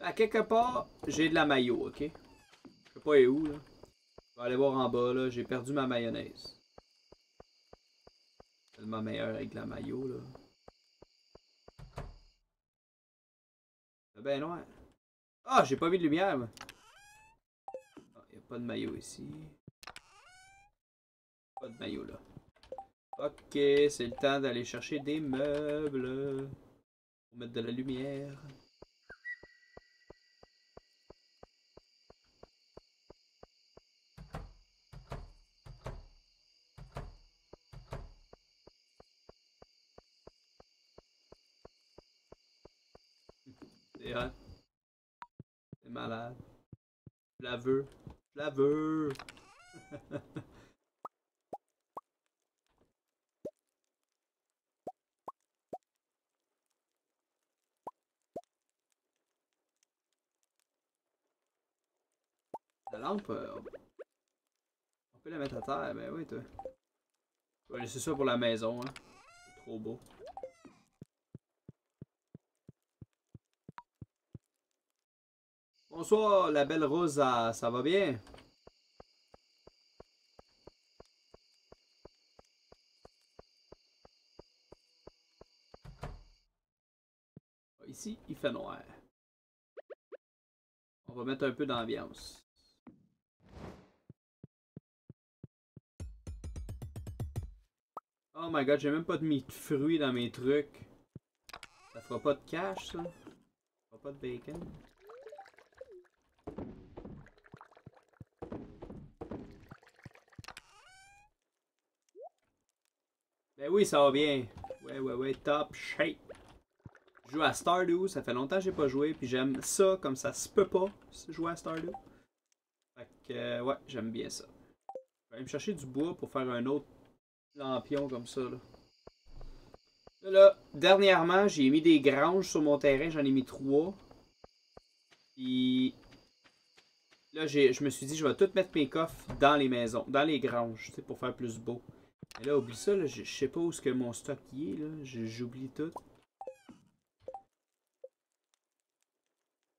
À quelque part, j'ai de la maillot, ok? Je sais pas où, là. Je vais aller voir en bas, là. J'ai perdu ma mayonnaise. Tellement meilleur avec la maillot, là. C'est bien noir. Ah, j'ai pas mis de lumière, moi. Ah, y a pas de maillot ici. Pas de maillot, là. Ok, c'est le temps d'aller chercher des meubles. Pour mettre de la lumière. C'est malade. Je la veux. Je la veux. La lampe, euh, on peut la mettre à terre, ben oui, toi. Je vais laisser ça pour la maison, hein. C'est trop beau. Bonsoir, la belle Rosa, ça va bien? Ici, il fait noir. On va mettre un peu d'ambiance. Oh my god, j'ai même pas mis de fruits dans mes trucs. Ça fera pas de cash, ça? Ça fera pas de bacon? Ben oui, ça va bien. Ouais, ouais, ouais, top shape. Je joue à Stardew, ça fait longtemps que j'ai pas joué, puis j'aime ça comme ça se peut pas, jouer à Stardew. Fait que, euh, ouais, j'aime bien ça. Je vais aller me chercher du bois pour faire un autre lampion comme ça. Là. là, dernièrement, j'ai mis des granges sur mon terrain, j'en ai mis trois. Puis là, je me suis dit, je vais tout mettre mes coffres dans les maisons, dans les granges, pour faire plus beau. Mais là, oublie ça, là, je, sais pas où est-ce que mon stock y est, là. J'oublie tout.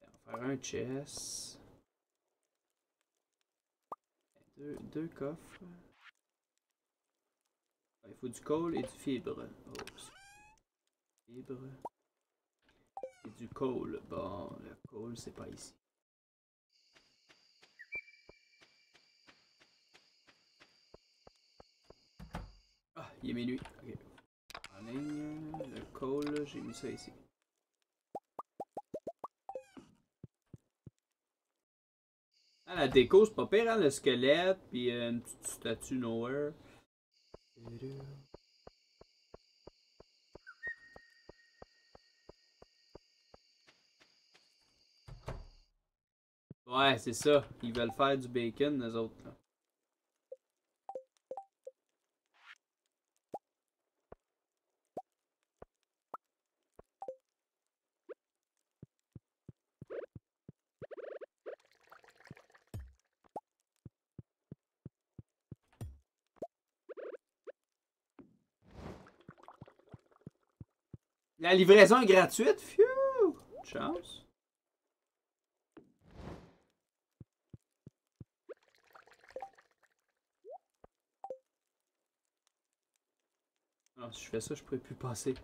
On va faire un chest. Deux, coffres. Il faut du coal et du fibre. Fibre. Et du coal. Bon, le coal, c'est pas ici. Il est minuit. Ok. En ligne, le coal, j'ai mis ça ici. la déco, c'est pas pire, hein, le squelette, puis euh, une petite statue nowhere. Ouais, c'est ça. Ils veulent faire du bacon, les autres. Là. La livraison est gratuite, phew! Chance. Ah, si je fais ça, je pourrais plus passer.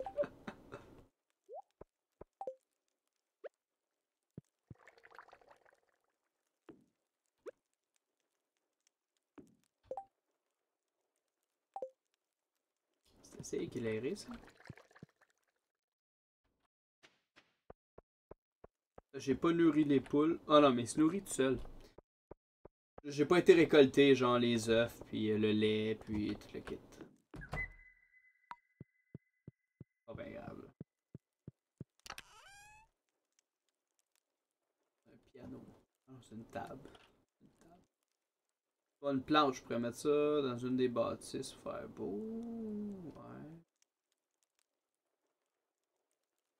C'est assez éclairé, ça. J'ai pas nourri les poules. Oh non, mais il se nourrit tout seul. J'ai pas été récolté, genre les œufs, puis euh, le lait, puis tout le kit. Pas bien grave. Un piano. Non, c'est une table. Une table. Pas une planche, je pourrais mettre ça dans une des bâtisses faire beau. Ouais.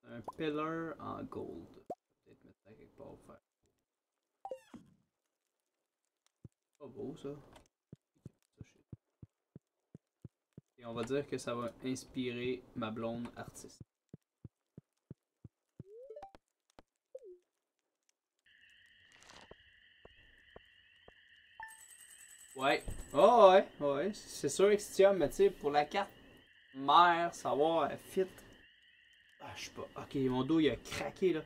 Un pillar en gold. Pour faire. Pas beau ça. Et on va dire que ça va inspirer ma blonde artiste. Ouais. Oh ouais, ouais. C'est sûr Extium, mais tu sais, pour la carte mère, savoir elle fit. Ah, je sais pas. Ok, mon dos il a craqué là.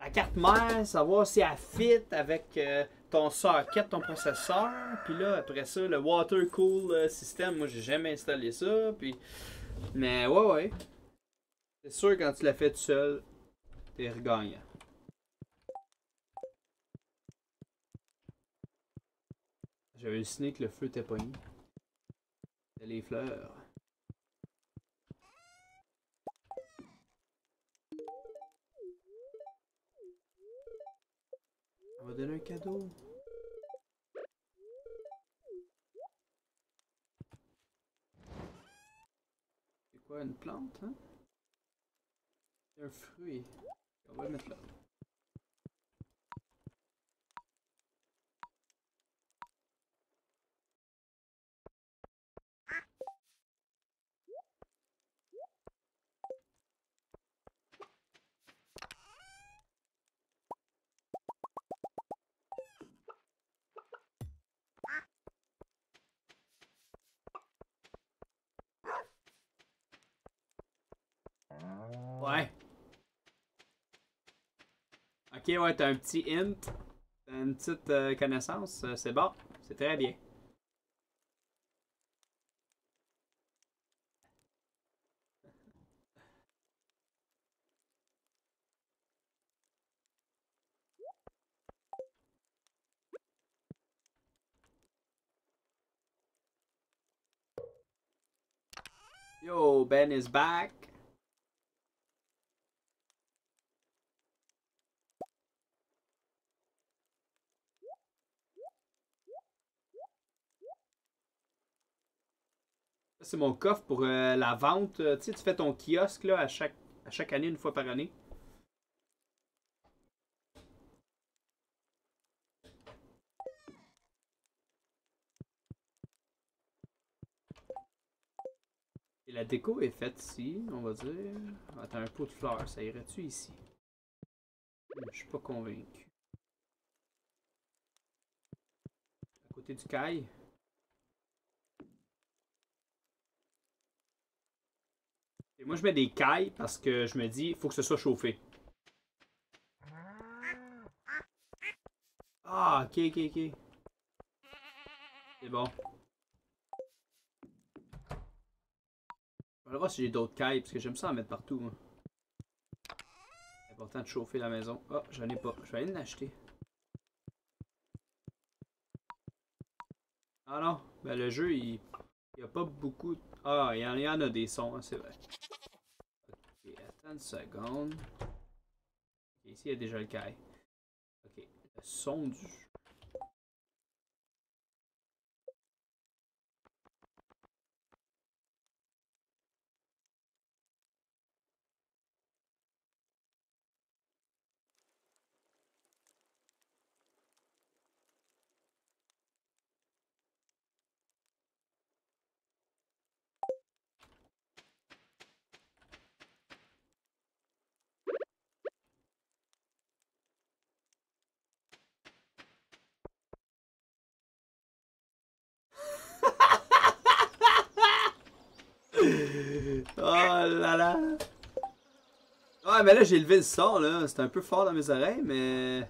La carte mère, savoir si elle fit avec euh, ton socket, ton processeur. Puis là, après ça, le water cool euh, system, moi j'ai jamais installé ça. Puis... Mais ouais, ouais. C'est sûr quand tu l'as fait tout seul, t'es regagnant. J'avais halluciné que le feu était pogné. Les fleurs. Va donner un cadeau. C'est quoi une plante, hein? C'est un fruit. On va le mettre là. Ouais. Ok, ouais, t'as un petit hint. Une petite euh, connaissance. euh, c'est bon. C'est très bien. Yo, Ben is back. C'est mon coffre pour euh, la vente. Euh, Tu sais, tu fais ton kiosque là, à, chaque, année, une fois par année. Et la déco est faite ici, on va dire. Attends, un pot de fleurs, ça irait-tu ici? Je suis pas convaincu. À côté du caille. Moi, je mets des cailles parce que je me dis, il faut que ce soit chauffé. Ah, ok, ok, ok. C'est bon. Je vais voir si j'ai d'autres cailles, parce que j'aime ça en mettre partout. C'est important de chauffer la maison. Ah, j'en ai pas. Je vais aller en acheter. Ah non, ben le jeu, il n'y a pas beaucoup... Ah, il y, en, il y en a des sons, hein, c'est vrai. Ok, attends une seconde. Ici, il y a déjà le caille. Ok, le son du jeu. Oh là là! Ouais, mais là, j'ai levé le son, là. C'était un peu fort dans mes oreilles, mais.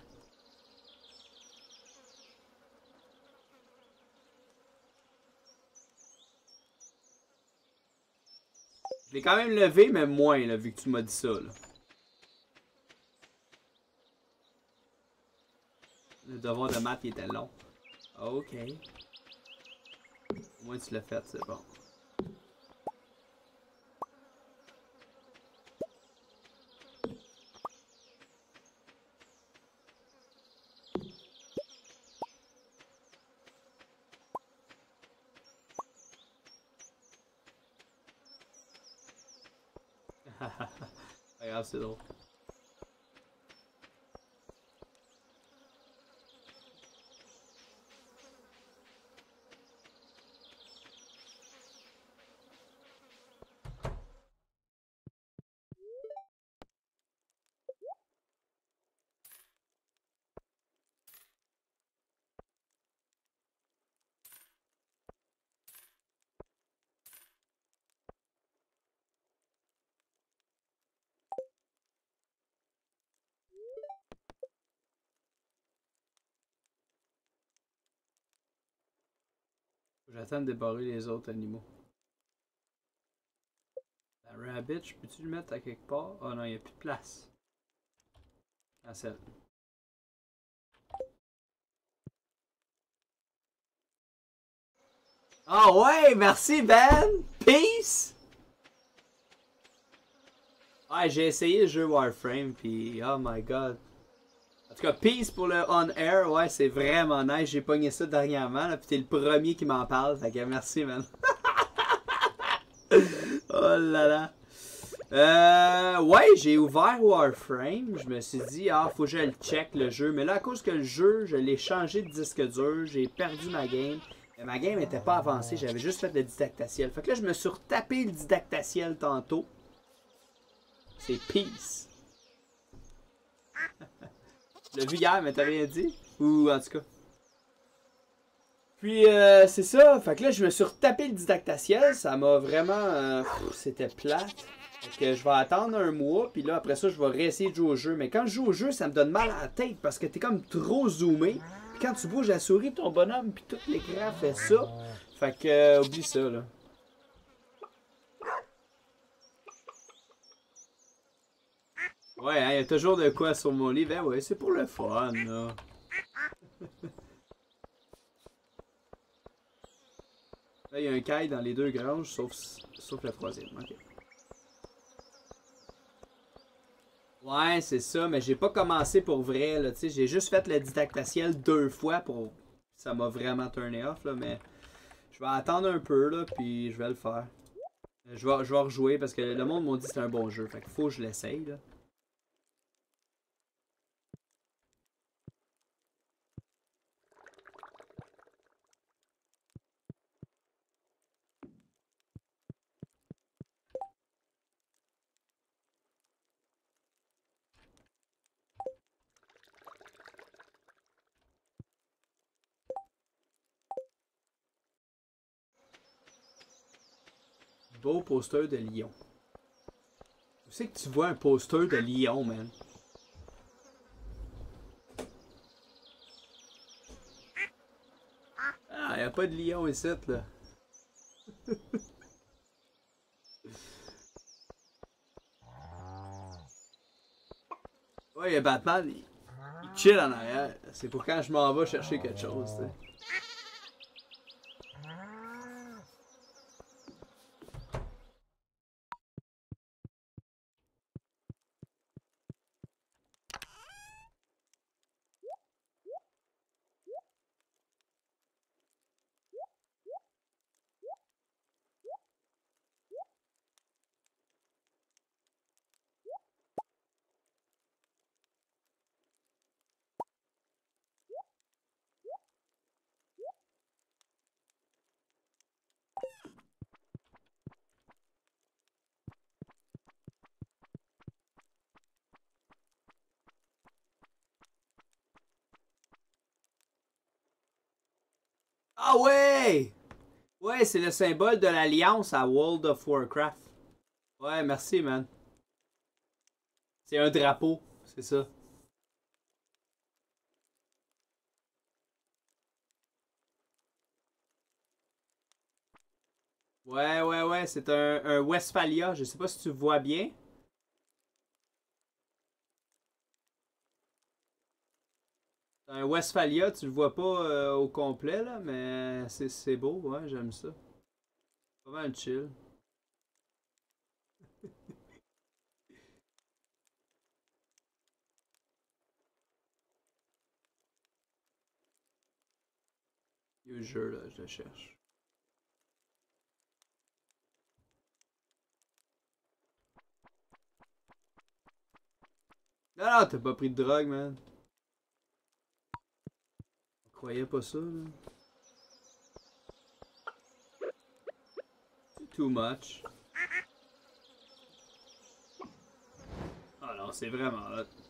Je l'ai quand même levé, mais moins, là, vu que tu m'as dit ça, là. Le devoir de maths, il était long. Ok. Au moins, tu l'as fait, c'est bon. Pas grave, c'est J'attends de débarrer les autres animaux. Rabbit, je peux-tu le mettre à quelque part? Oh non, il n'y a plus de place. Cancel. Ah ouais, merci Ben! Peace! Ouais, j'ai essayé le jeu Warframe, puis oh my god. Tout cas, peace pour le on air, ouais, c'est vraiment nice. J'ai pogné ça dernièrement, là, puis t'es le premier qui m'en parle, fait que merci, man. oh là là. Euh, ouais, j'ai ouvert Warframe. Je me suis dit, ah, faut que je le check le jeu. Mais là, à cause que le jeu, je l'ai changé de disque dur, j'ai perdu ma game. Ma game n'était pas avancée, j'avais juste fait le didactatiel. Fait que là, je me suis retapé le didactatiel tantôt. C'est peace. L'ai vu hier, mais t'as rien dit? Ou en tout cas. Puis euh, c'est ça, fait que là je me suis retapé le didactatiel, ça m'a vraiment... euh, C'était plate. Que je vais attendre un mois, puis là après ça je vais réessayer de jouer au jeu. Mais quand je joue au jeu, ça me donne mal à la tête parce que t'es comme trop zoomé. Puis quand tu bouges la souris, ton bonhomme, puis tout l'écran fait ça. Fait que euh, oublie ça là. Ouais, hein, y a toujours de quoi sur mon lit. Ben ouais, c'est pour le fun, là. Là, il y a un caille dans les deux granges, sauf, sauf la troisième. Ouais, c'est ça, mais j'ai pas commencé pour vrai, là, tu sais. J'ai juste fait le didactatiel deux fois pour... Ça m'a vraiment turné off, là, mais... Je vais attendre un peu, là, puis je vais le faire. Je vais, je vais rejouer, parce que le monde m'a dit que c'est un bon jeu, fait qu'il faut que je l'essaye, là. Poster de lion. Où c'est que tu vois un poster de lion, man? Ah, y a pas de lion ici, là. Ouais, y a Batman, il, il chill en arrière. C'est pour quand je m'en vais chercher quelque chose. Là, il y a un caille dans les deux granges, sauf, sauf la troisième. Ok. Ouais, hein, y a toujours de quoi sur mon lit. Ben ouais, c'est pour le fun, là. Je vais attendre un peu, là, puis je vais le faire. Je vais attendre un peu, là, puis je vais le faire. Ah ouais! Ouais, c'est le symbole de l'alliance à World of Warcraft. Ouais, merci, man. C'est un drapeau, c'est ça. Ouais, ouais, ouais, c'est un, un Westphalia. Je sais pas si tu vois bien. Un Westphalia, tu le vois pas euh, au complet, là, mais c'est c'est beau, ouais, j'aime ça. Pas mal chill. Il y a un jeu, là, je le cherche. Non, non, t'as pas pris de drogue, man. On croyait pas ça, là. Too much. Ah non, c'est vraiment hot.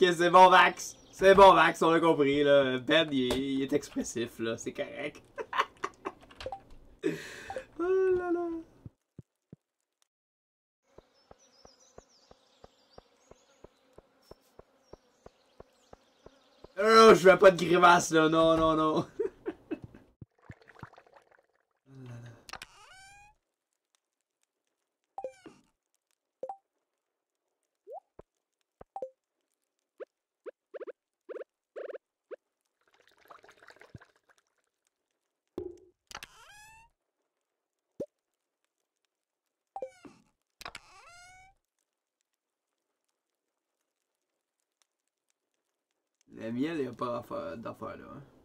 Ok, c'est bon, Vax. C'est bon, Vax, on a compris, là. Ben, il est, expressif, là. C'est correct. oh là là. Non, je fais pas de grimace, là. Non, non, non. Le miel,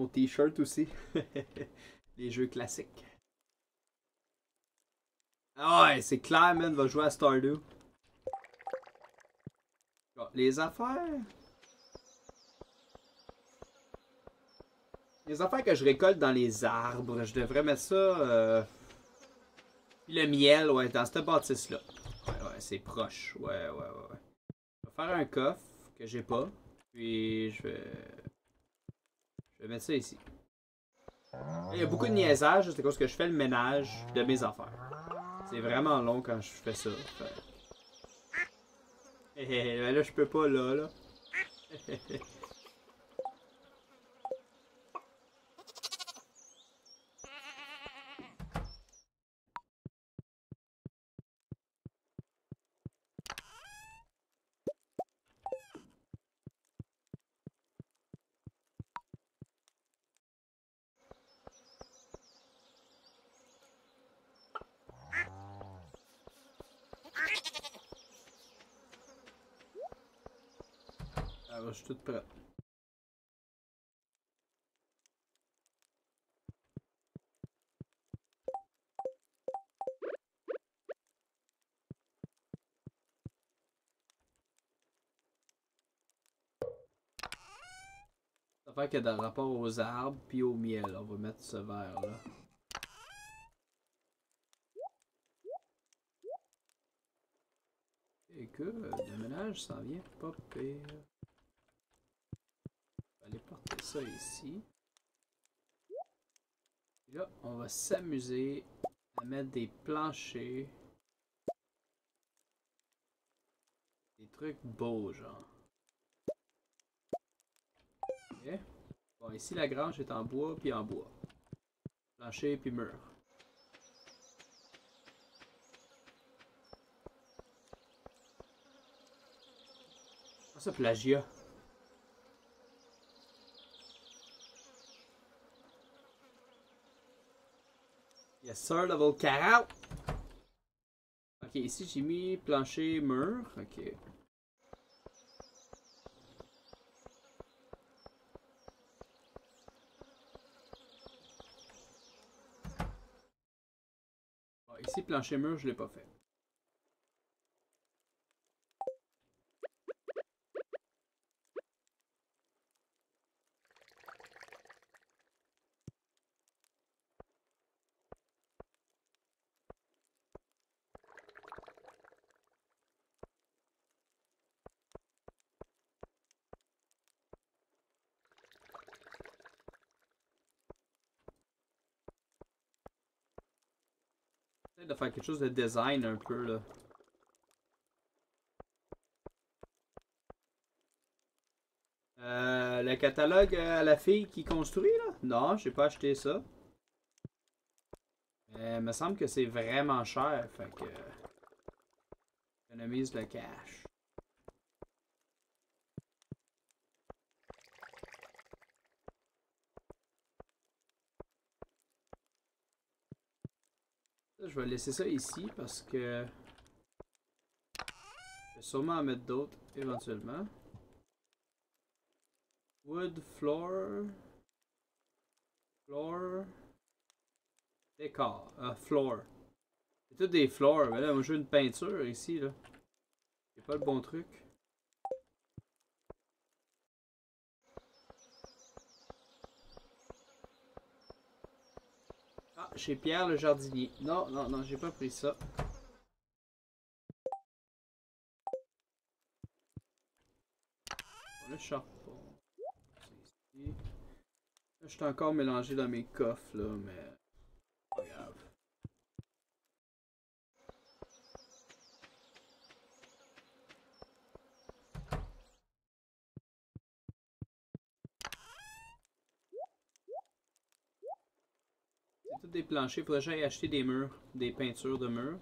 mon t-shirt aussi? Les jeux classiques. Ah ouais, c'est clair, man, va jouer à Stardew. Bon, les affaires. Les affaires que je récolte dans les arbres, je devrais mettre ça. Euh... Le miel, ouais, dans cette bâtisse-là. Ouais, ouais, c'est proche. Ouais, ouais, ouais, ouais. Je vais faire un coffre que j'ai pas. Puis je vais. Je vais mettre ça ici. Il y a beaucoup de niaisage, c'est à cause que je fais le ménage de mes affaires. C'est vraiment long quand je fais ça. Fait... Hé, hé, hé, là, je peux pas, là, là. tout prêt. Ça fait que dans rapport aux arbres puis au miel, on va mettre ce verre là. Et que le ménage s'en vient pas pire. On va aller porter ici. Et là, on va s'amuser à mettre des planchers. Des trucs beaux, genre. Bon, ici, la grange est en bois, puis en bois. Plancher, puis mur. Ah, ça, plagiat. Yes sir, level 40. Ok, ici j'ai mis plancher, mur. Ok. Bon, ici plancher, mur, je l'ai pas fait. Quelque chose de design un peu là. Euh, le catalogue à la fille qui construit là? Non, j'ai pas acheté ça. Il me semble que c'est vraiment cher, fait que. Économise le cash. Ça, je vais laisser ça ici parce que. Je vais sûrement en mettre d'autres éventuellement. Wood, floor. Floor. Décor. Ah, floor. C'est tout des floors. Mais là, moi, je veux une peinture ici, là. C'est pas le bon truc. Chez Pierre le jardinier. Non, non, non, j'ai pas pris ça. Le charbon. Je suis encore mélangé dans mes coffres, là, mais. Des planchers. Faudrait que j'aille acheter des murs, des peintures de murs.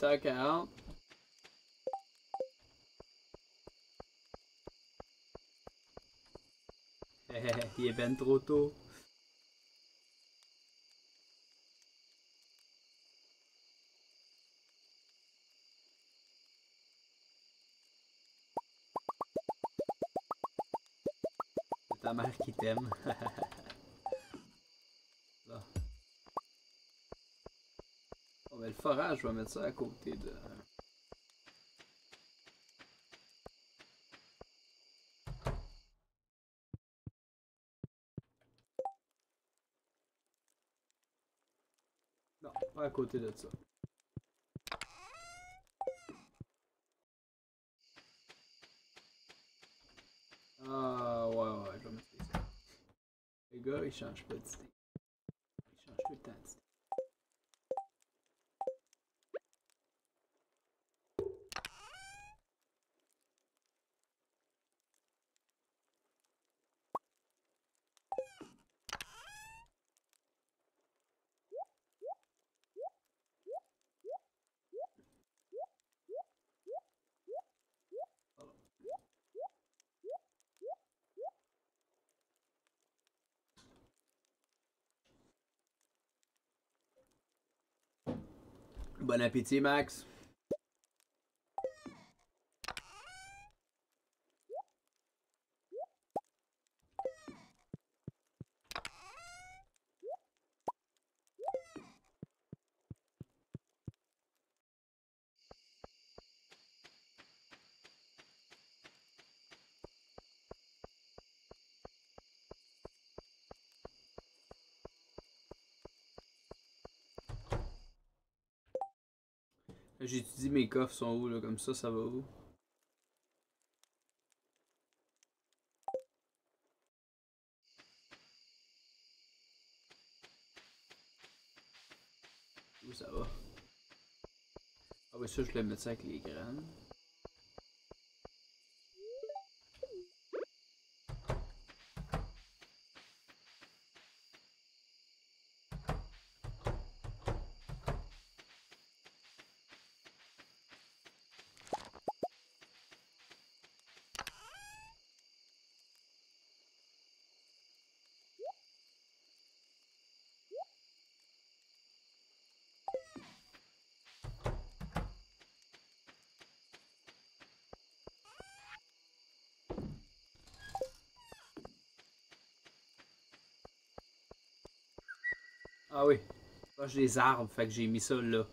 Ouais, il est 8h40. il est ben trop tôt. C'est ta mère qui t'aime. Là. Bon, ben, le je vais mettre ça à côté de. Non, pas à côté de ça. Ah, ouais, ouais, je vais mettre ça. Les gars, ils changent pas d'idée. Ils changent tout le temps d'idée. Bon appétit, Max. J'étudie mes coffres sont où là, comme ça, ça va où? Où ça va? Ah ouais ça je vais mettre ça avec les graines. Oui. J'ai des arbres, fait que j'ai mis ça là.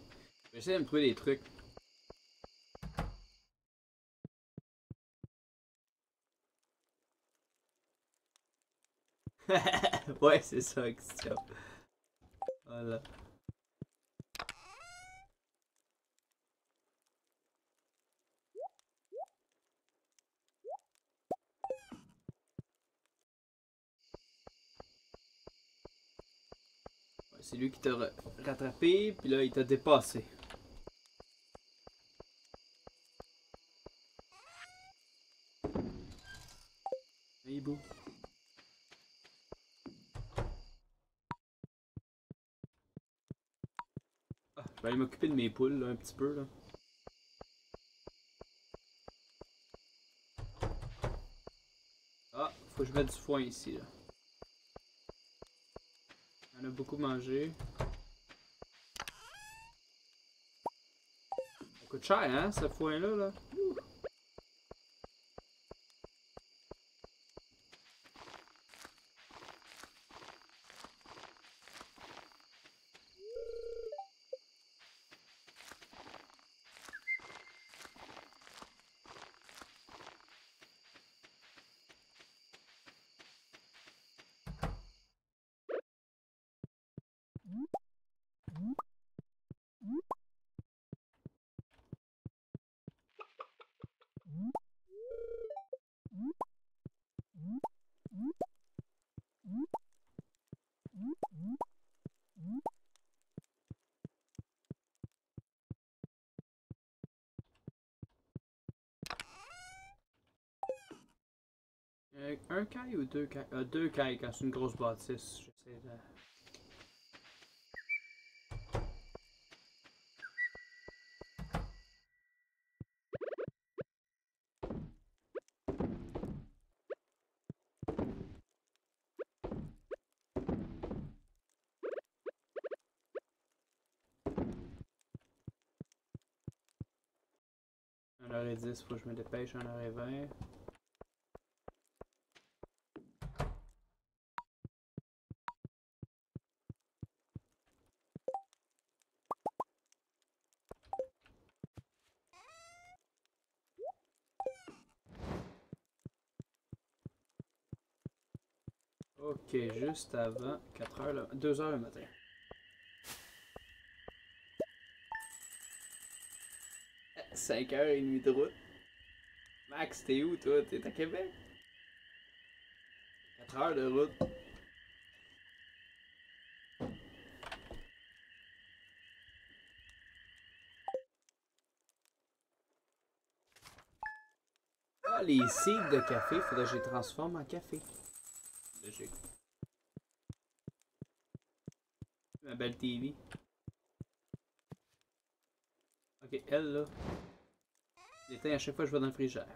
J'essaie de me trouver des trucs. ouais, c'est ça, question. Voilà. C'est lui qui t'a ra- rattrapé, puis là, il t'a dépassé. Hibou. Ah, je vais aller m'occuper de mes poules, là, un petit peu, là. Ah, faut que je mette du foin ici, là. Beaucoup mangé. Ça coûte cher, hein, ce foin-là, là. Ouh. ou euh, deux cailles? Quand c'est une grosse bâtisse? J'essaie de... On 10, faut que je me dépêche, on aurait 20. Ok, juste avant 4 heures, le... 2 heures le matin. Euh, 5 heures et demie de route. Max, t'es où toi? T'es à Québec? 4 heures de route. Ah, les seeds de café, faudrait que je les transforme en café. Ma belle TV. Ok, elle là. L'éteins à chaque fois je vais dans le frigère.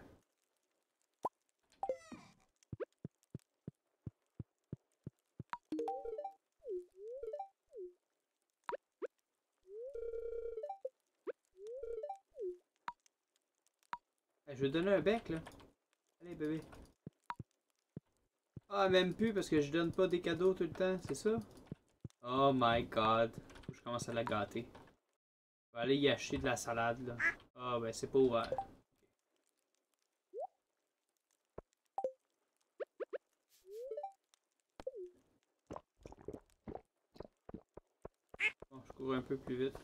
Eh, je vais donner un bec là. Allez bébé. Ah, même plus parce que je donne pas des cadeaux tout le temps, c'est ça? Oh my god. Je commence à la gâter. Je vais aller y acheter de la salade, là. Ah, ben c'est pas ouvert. Bon, je cours un peu plus vite.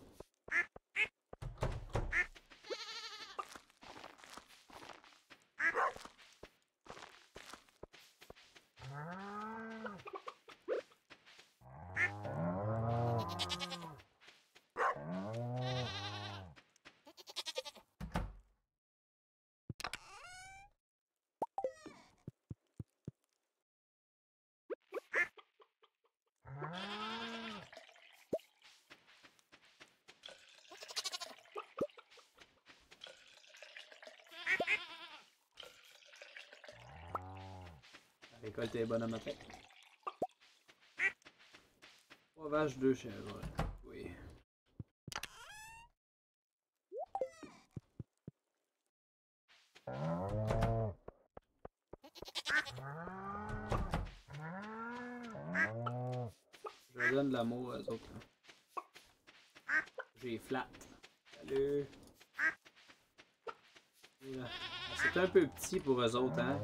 Est bonne à matin. Trois vaches, deux chèvres. Oui. Je donne de l'amour aux autres. là. J'ai flat. Salut. C'est un peu petit pour eux autres, hein.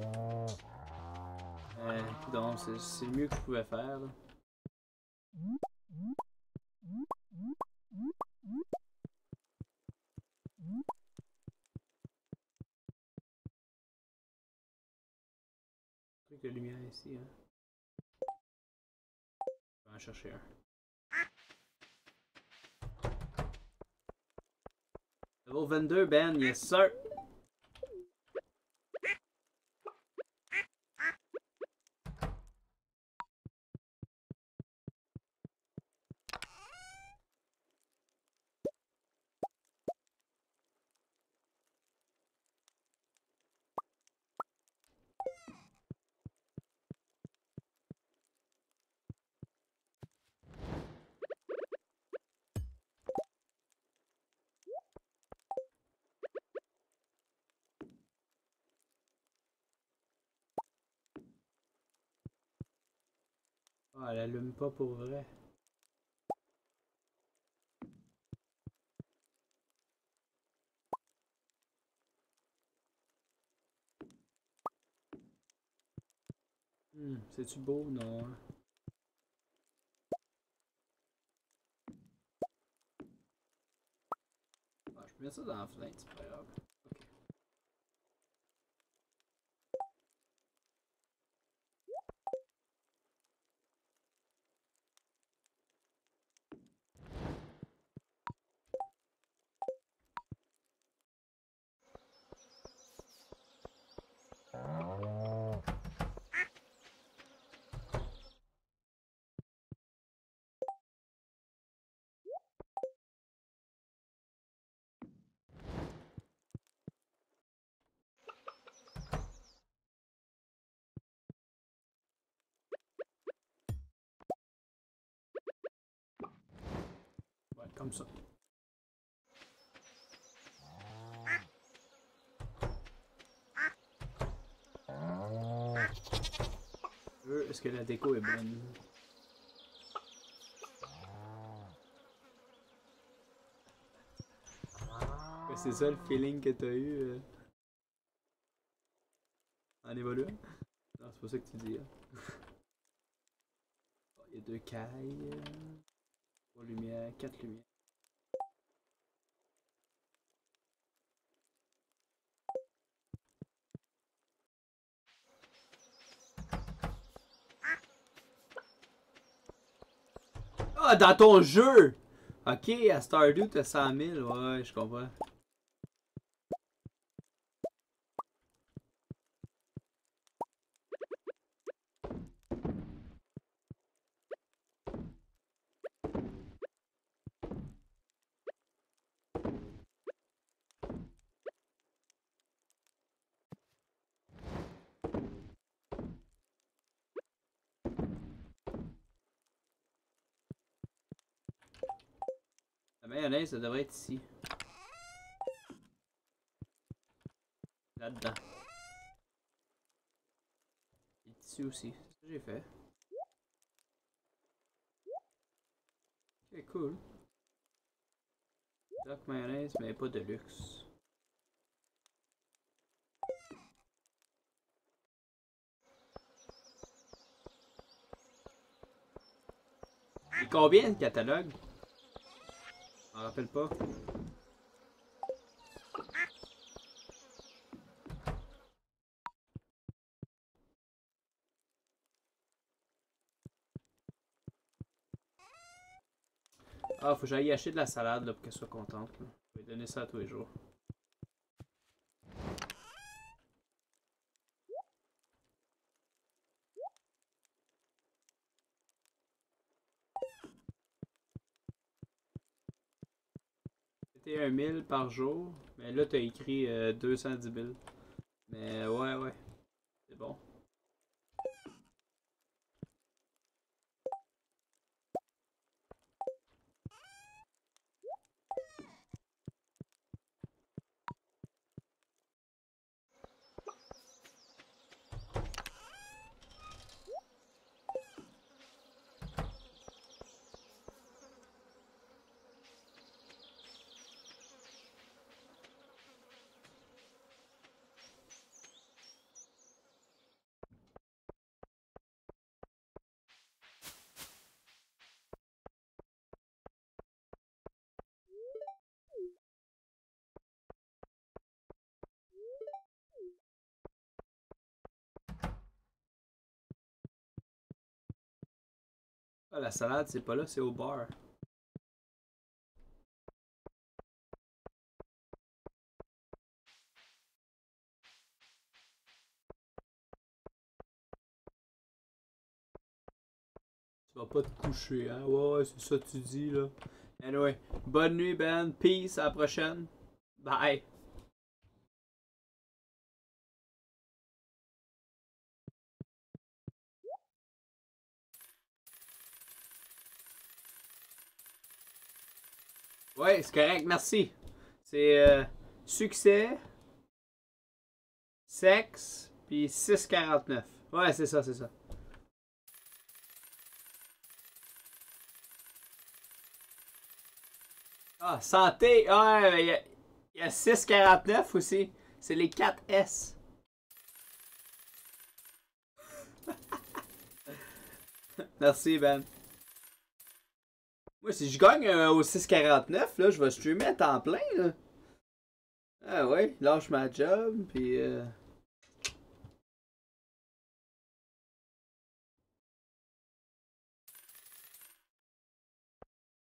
Donc, c'est- le mieux que je pouvais faire. là. De lumière ici, hein. Je vais en chercher un. Level 22, Ben, yes sir! Ah, elle allume pour vrai. Hmm, c'est-tu beau? Non. hein? Ah, je peux ça dans la c'est pas grave. Euh, Est-ce que la déco est bonne? C'est ça le feeling que t'as eu euh, en évoluant? Non, c'est pas ça que tu dis. hein. Il y a deux cailles. euh, Trois lumières, quatre lumières. Ah, dans ton jeu! Ok, à Stardew, t'as 100 000. Ouais, je comprends. Ça devrait être ici. Là-dedans. Ici aussi. J'ai fait. Ok, cool. Doc mayonnaise, mais pas de luxe. Et combien de catalogue? M'en rappelle pas. Ah, faut que j'aille acheter de la salade là, pour qu'elle soit contente. Je vais donner ça tous les jours. C'était un 1000 par jour, mais là t'as écrit euh, 210 000. Mais ouais, ouais, c'est bon. Ah, la salade, c'est pas là, c'est au bar. Tu vas pas te coucher, hein? Ouais, ouais, c'est ça que tu dis, là. Anyway, bonne nuit, Ben. Peace, à la prochaine. Bye. Ouais, c'est correct, merci. C'est euh, succès, sexe, puis 6,49. Ouais, c'est ça, c'est ça. Ah, santé, ouais, il y a, il y a 6,49 aussi. C'est les 4 S. Merci, Ben. Moi, si je gagne euh, au 6,49, là, je vais streamer à temps plein, là. Ah ouais, lâche ma job, puis... Euh...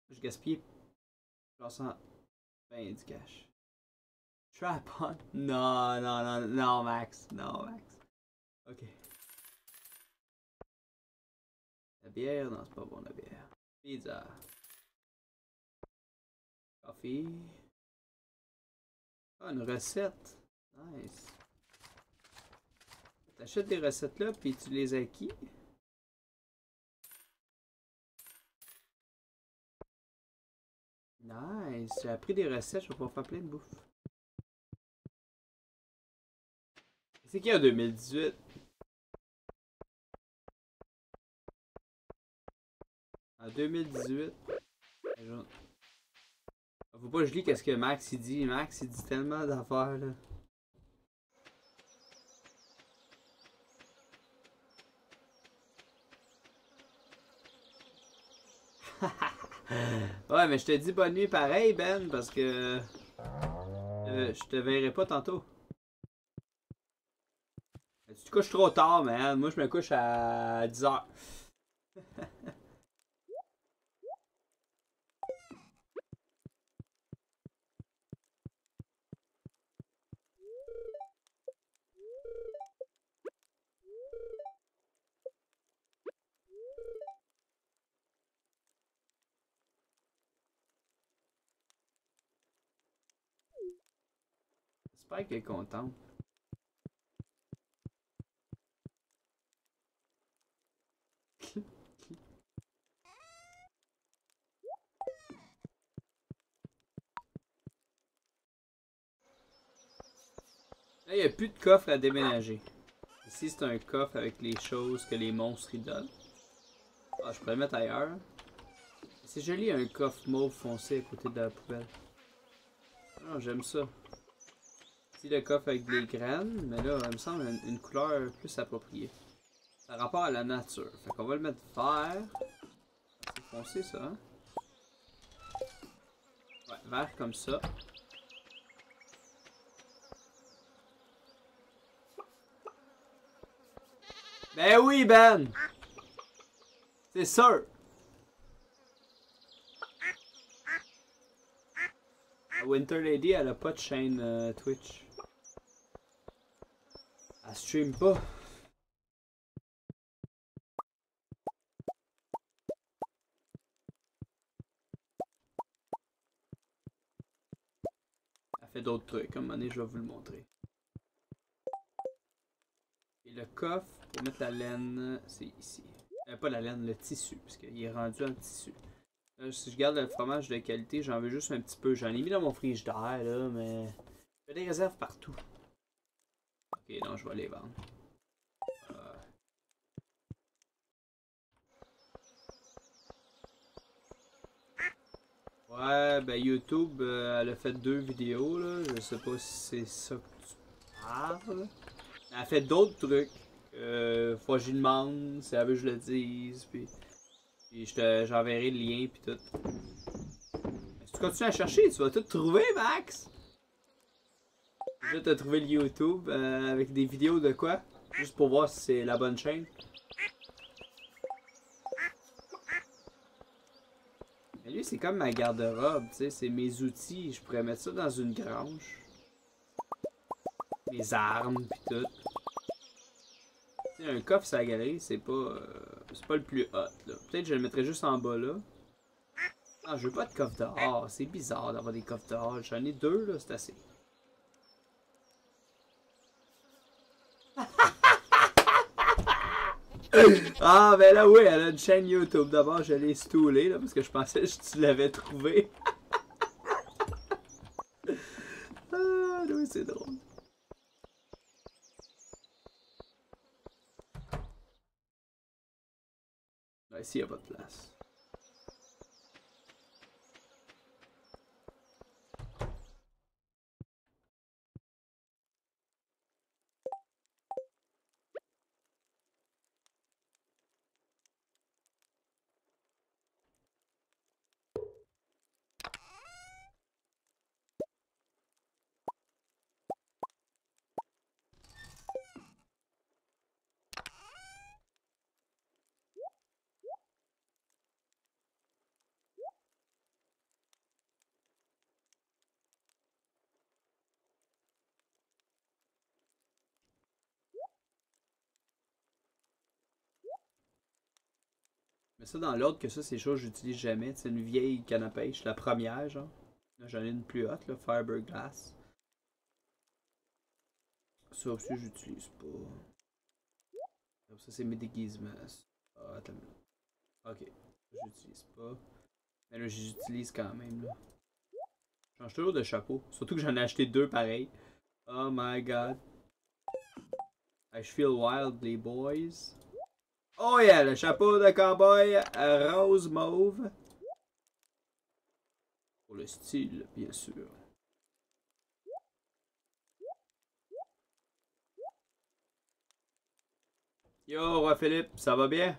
Je gaspille genre 100... Ben du cash. Trap on? Non, non, non, non, Max. Non, Max. Ok. La bière? Non, c'est pas bon, la bière. Pizza. Coffee. Ah, une recette. Nice. T'achètes des recettes là, puis tu les acquis? Nice. J'ai appris des recettes, je vais pouvoir faire plein de bouffe. C'est qui en 2018? En 2018. Faut pas que je lis qu'est-ce que Max il dit. Max il dit tellement d'affaires là. ouais, mais je te dis bonne nuit pareil, Ben, parce que. euh, je te verrai pas tantôt. Tu te couches trop tard, man? Moi, je me couche à 10h. J'espère qu'elle est contente. Là, il n'y a plus de coffre à déménager. Ici, c'est un coffre avec les choses que les monstres y donnent. Ah, je pourrais le mettre ailleurs. C'est joli, un coffre mauve foncé à côté de la poubelle. Ah, j'aime ça. Le coffre avec des graines, mais là, il me semble une, une couleur plus appropriée. Ça rapport à la nature. Fait qu'on va le mettre vert. C'est foncé, ça, hein? Ouais, vert comme ça. Ben oui, Ben! C'est sûr! Winter Lady, elle a pas de chaîne euh, Twitch. Elle stream pas. Elle fait d'autres trucs. Moment donné, je vais vous le montrer. Et le coffre pour mettre la laine, c'est ici. Euh, pas la laine, le tissu, parce qu'il est rendu en tissu. Là, si je garde le fromage de qualité, j'en veux juste un petit peu. J'en ai mis dans mon frigidaire, là, mais... J'ai des réserves partout. Je vais les vendre. Euh. Ouais, ben YouTube, euh, elle a fait deux vidéos, là. Je sais pas si c'est ça que tu parles. Elle a fait d'autres trucs. Euh, faut que je lui demande si elle veut que je le dise. Puis, puis j'enverrai le lien puis tout. Si tu continues à chercher, tu vas tout trouver, Max! Je vais te trouver le YouTube euh, avec des vidéos de quoi? Juste pour voir si c'est la bonne chaîne. Lui, c'est comme ma garde-robe, tu sais, c'est mes outils. Je pourrais mettre ça dans une grange. Mes armes pis tout. Un coffre la galerie, c'est pas. euh, c'est pas le plus hot, là. Peut-être que je le mettrais juste en bas, là. Ah, je veux pas de coffre dehors. C'est bizarre d'avoir des coffres dehors. J'en ai deux, là, c'est assez. ah, ben là, oui, elle a une chaîne YouTube. D'abord, je l'ai stoulée, là, parce que je pensais que tu l'avais trouvé. ah, oui, c'est drôle. Là, ici, il n'y a pas de place. Mais ça, dans l'ordre que ça, c'est choses que j'utilise jamais. C'est une vieille canne à pêche, la première, genre. Là, j'en ai une plus haute, là, Fiberglass. Ça aussi, j'utilise pas. Ça, c'est mes déguisements. Ah, attends. Ok. J'utilise pas. Mais là, j'utilise quand même, là. Je change toujours de chapeau. Surtout que j'en ai acheté deux pareils. Oh my god. I feel wild, les boys. Oh yeah, le chapeau de cowboy euh, rose mauve. Pour le style, bien sûr. Yo, roi Philippe, ça va bien?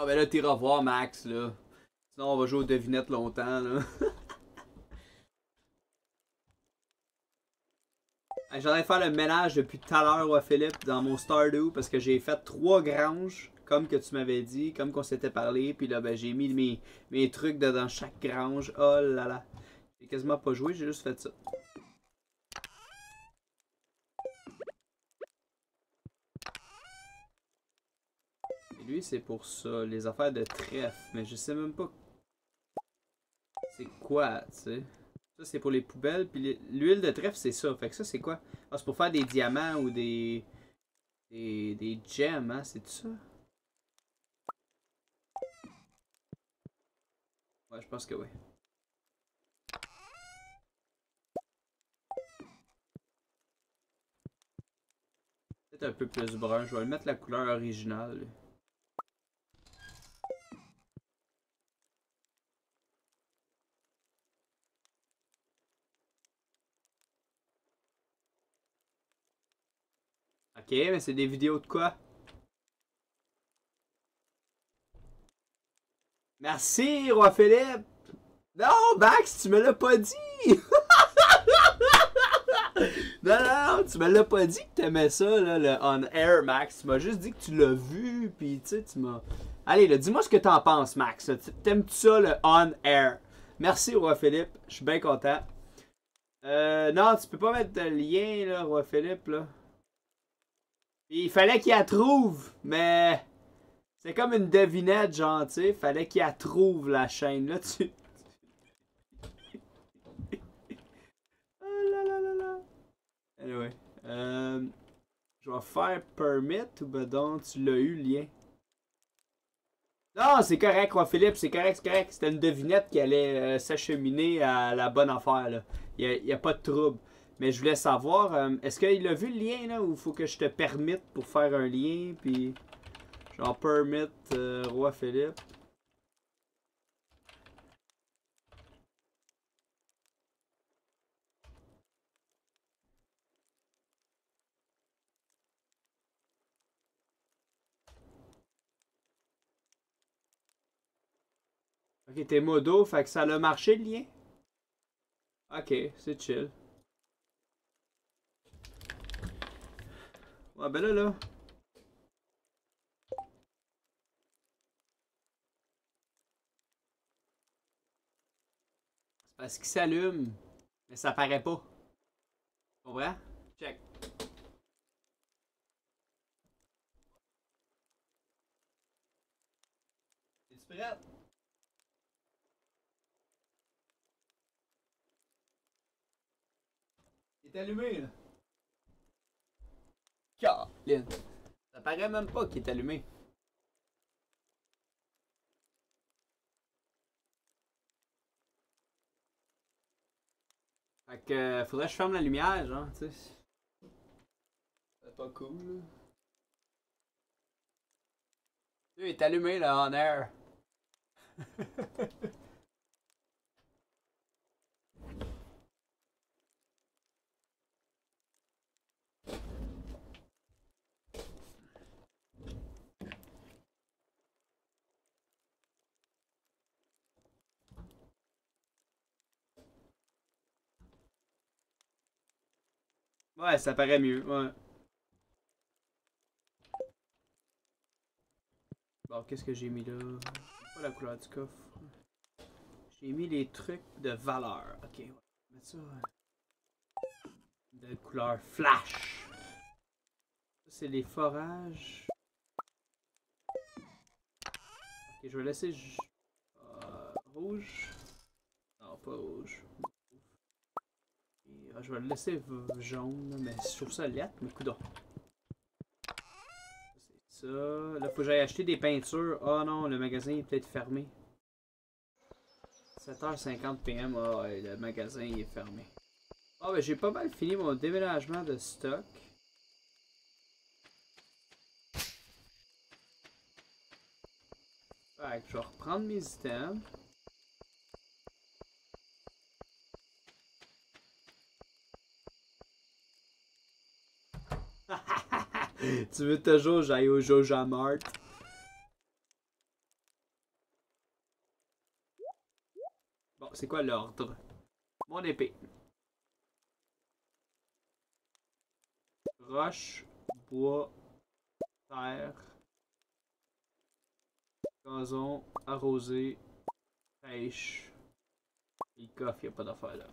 Ah ben là, t'iras voir Max, là. Sinon, on va jouer aux devinettes longtemps, là. Hey, J'aurais faire le ménage depuis tout à l'heure, Philippe, dans mon Stardew, parce que j'ai fait trois granges, comme que tu m'avais dit, comme qu'on s'était parlé, puis là, ben, j'ai mis mes, mes trucs dedans chaque grange. Oh là là. J'ai quasiment pas joué, j'ai juste fait ça. Lui, c'est pour ça, les affaires de trèfle, mais je sais même pas c'est quoi, tu sais. Ça, c'est pour les poubelles. Puis l'huile de trèfle, c'est ça. Fait que ça, c'est quoi? Ah, c'est pour faire des diamants ou des. Des, des gems, hein? C'est ça? Ouais, je pense que oui. Peut-être un peu plus brun. Je vais le mettre la couleur originale. Ok, mais c'est des vidéos de quoi? Merci, Roi Philippe! Non, Max, tu me l'as pas dit! non, non, tu me l'as pas dit que t'aimais ça, là, le on-air, Max. Tu m'as juste dit que tu l'as vu, pis tu sais, tu m'as... Allez, dis-moi ce que t'en penses, Max. Tu- T'aimes-tu ça, le on-air? Merci, Roi Philippe. Je suis bien content. Euh, non, tu peux pas mettre de lien, là, Roi Philippe, là. Il fallait qu'il la trouve, mais c'est comme une devinette, genre, tu sais. Fallait qu'il la trouve, la chaîne. Là, tu. oh là là là là. Anyway. Euh, je vais faire permit ou ben donc tu l'as eu, lien. Non, c'est correct, Roi Philippe, c'est correct, c'est correct. C'était une devinette qui allait euh, s'acheminer à la bonne affaire, là. Il n'y a, pas de trouble. Mais je voulais savoir, euh, est-ce qu'il a vu le lien là ou faut que je te permette pour faire un lien puis genre permit euh, roi Philippe? Ok, t'es modo, fait que ça a marché le lien? Ok, c'est chill. Ouais, ben là, là. C'est parce qu'il s'allume, mais ça paraît pas. Comprends? Check. Es-tu prête? Il est allumé, là. Caroline. Ça paraît même pas qu'il est allumé. Fait que euh, faudrait que je ferme la lumière, genre, tu sais. C'est pas cool, là. Il est allumé, là, en air. Ouais, ça paraît mieux, ouais. Bon, qu'est-ce que j'ai mis là? Pas la couleur du coffre. J'ai mis les trucs de valeur. Ok, ouais. Mettre ça. euh, De couleur flash. Ça, c'est les forages. Ok, je vais laisser euh, rouge. Non, pas rouge. Euh, je vais le laisser jaune, mais je trouve ça lettre, mais coudon. C'est ça. Là, faut que j'aille acheter des peintures. Oh non, le magasin est peut-être fermé. 7h50 PM. Ah le magasin est fermé. Ah ben j'ai pas mal fini mon déménagement de stock. Fait je vais reprendre mes items. tu veux toujours j'aille au Joja Mart? Bon, c'est quoi l'ordre? Mon épée. Roche, bois, terre, gazon, arrosé, pêche. Et le coffre, y a pas d'affaire là.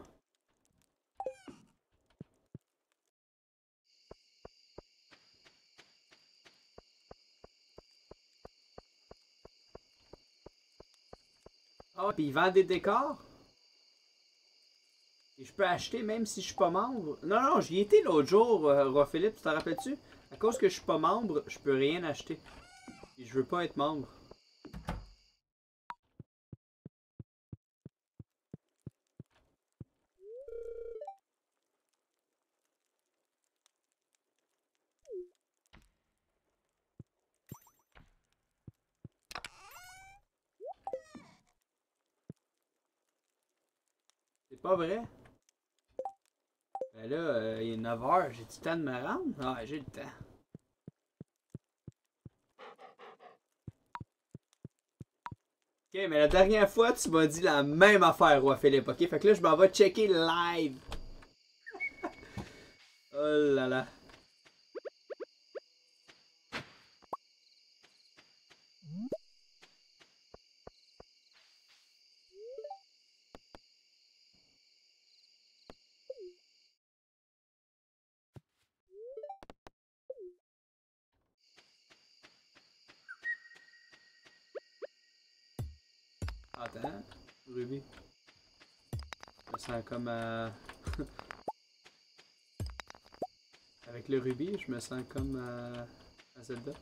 Ah ouais, pis ils vendent des décors? Et je peux acheter même si je suis pas membre. Non, non, j'y étais l'autre jour, euh, Roi Philippe, tu t'en rappelles-tu? À cause que je suis pas membre, je peux rien acheter. Et je veux pas être membre. C'est pas vrai? Ben là, euh, il est 9h, j'ai du temps de me? Ah, j'ai le temps. Ok, mais la dernière fois, tu m'as dit la même affaire, Roi Philippe, ok? Fait que là, je m'en vais checker live. oh là là. Je me sens comme à... Avec le Ruby, je me sens comme à, à Zelda.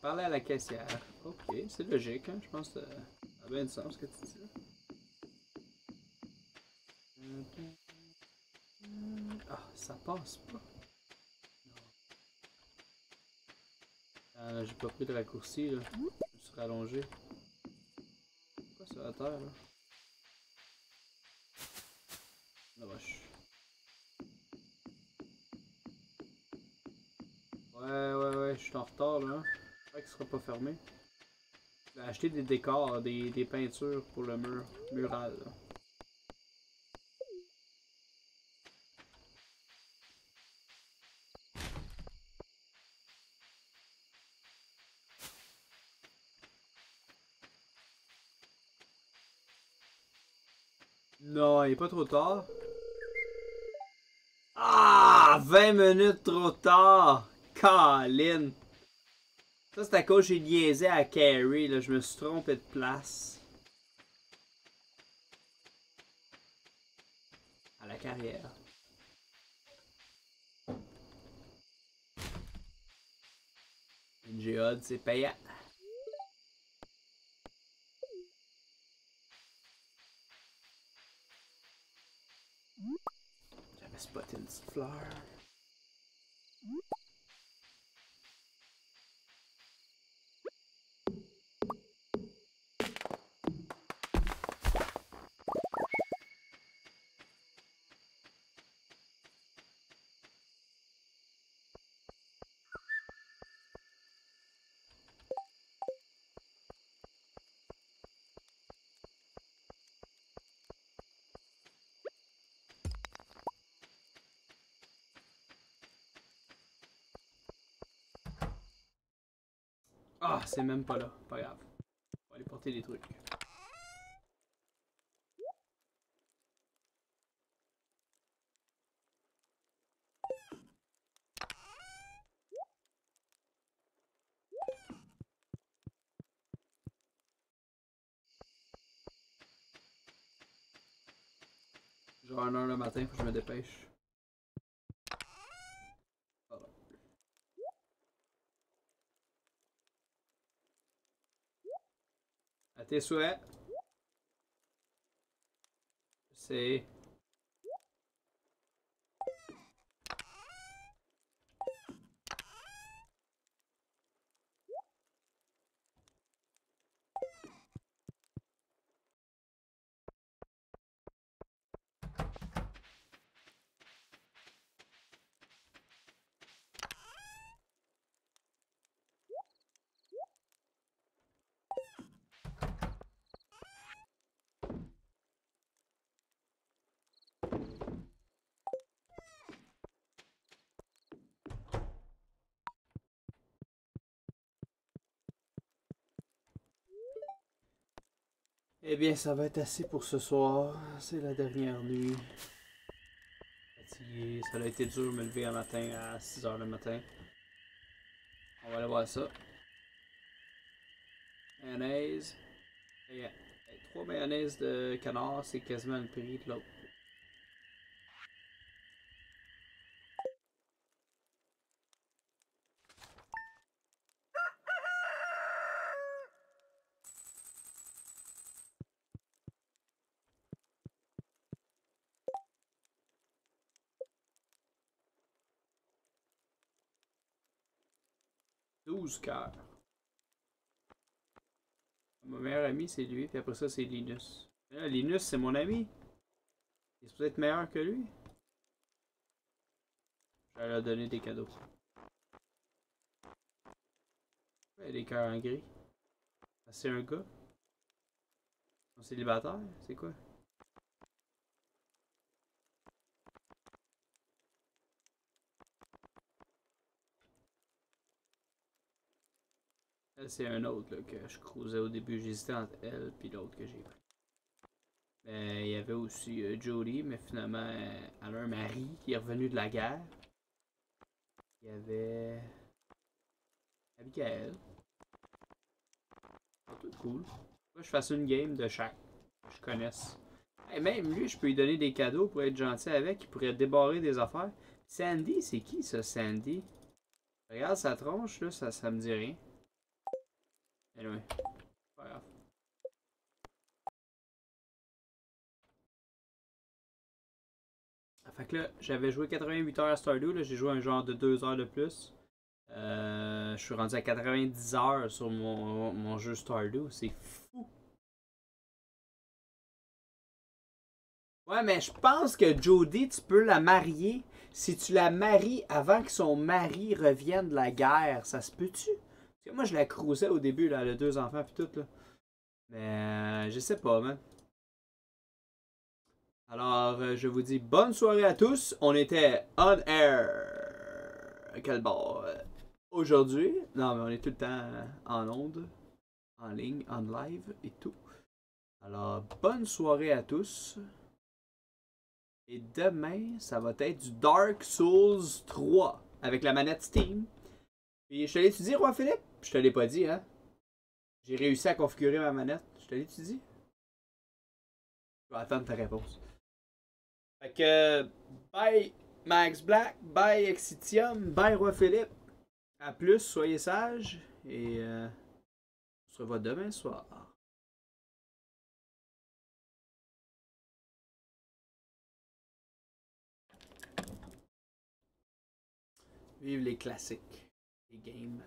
Parler à la caissière. Ok, c'est logique, hein? Je pense que ça a bien du sens ce que tu dis. Ah, ça passe pas. Ah, j'ai pas pris de raccourci là. Je me suis rallongé. Quoi ça à terre là? La vache. Ouais, ouais, ouais, je suis en retard là. J'espère qu'il sera pas fermé. J'ai acheté des décors, des, des peintures pour le mur, mural là. Non, il est pas trop tard? Ah! 20 minutes trop tard! Colin! Ça, c'est à cause que j'ai niaisé à Carrie, là. Je me suis trompé de place. À la carrière. Une c'est payant. J'avais spoté une c'est même pas là. Pas grave. On va aller porter des trucs. Genre 1 heure le matin, faut que je me dépêche. À tes souhaits. C'est. Eh bien, ça va être assez pour ce soir. C'est la dernière nuit. Fatigué. Ça a été dur de me lever un matin à 6h le matin. On va aller voir ça. Mayonnaise. Et, et trois mayonnaises de canard, c'est quasiment le prix de l'autre. Douze cœurs. Mon meilleur ami, c'est lui, puis après ça, c'est Linus. Là, Linus, c'est mon ami. Il est supposé être meilleur que lui. Je vais leur donner des cadeaux. Ouais, des cœurs en gris. Ah, C'est un gars. Un célibataire, c'est quoi? C'est un autre là, que je cruisais au début. J'hésitais entre elle et l'autre que j'ai pris. Il y avait aussi euh, Jodie, mais finalement, euh, elle a un mari qui est revenu de la guerre. Il y avait. Abigail. C'est tout cool. Je fasse une game de chaque. Que je connaisse. Et même lui, je peux lui donner des cadeaux pour être gentil avec. Il pourrait débarrer des affaires. Sandy, c'est qui ça, Sandy? Regarde sa tronche, là, ça, ça me dit rien. Anyway. Grave. Ah, Fait que là, j'avais joué 88 heures à Stardew, là, j'ai joué un genre de 2 heures de plus. Euh, je suis rendu à 90 heures sur mon, mon jeu Stardew, c'est fou. Ouais, mais je pense que Jodie, tu peux la marier si tu la maries avant que son mari revienne de la guerre. Ça se peut-tu? Moi, je la cruisais au début, là, a deux enfants puis tout, là. Mais euh, je sais pas, man. Alors, euh, je vous dis bonne soirée à tous. On était on air. Quel bord? euh, Aujourd'hui? Non, mais on est tout le temps en onde, en ligne, en live et tout. Alors, bonne soirée à tous. Et demain, ça va être du Dark Souls 3 avec la manette Steam. Puis je te l'ai-tu dit, Roi Philippe? Je te l'ai pas dit, hein? J'ai réussi à configurer ma manette. Je te l'ai-tu dit? Je vais attendre ta réponse. Fait que, bye Max Black, bye Exitium, bye Roi Philippe. À plus, soyez sages et euh, on se revoit demain soir. Vive les classiques, les games.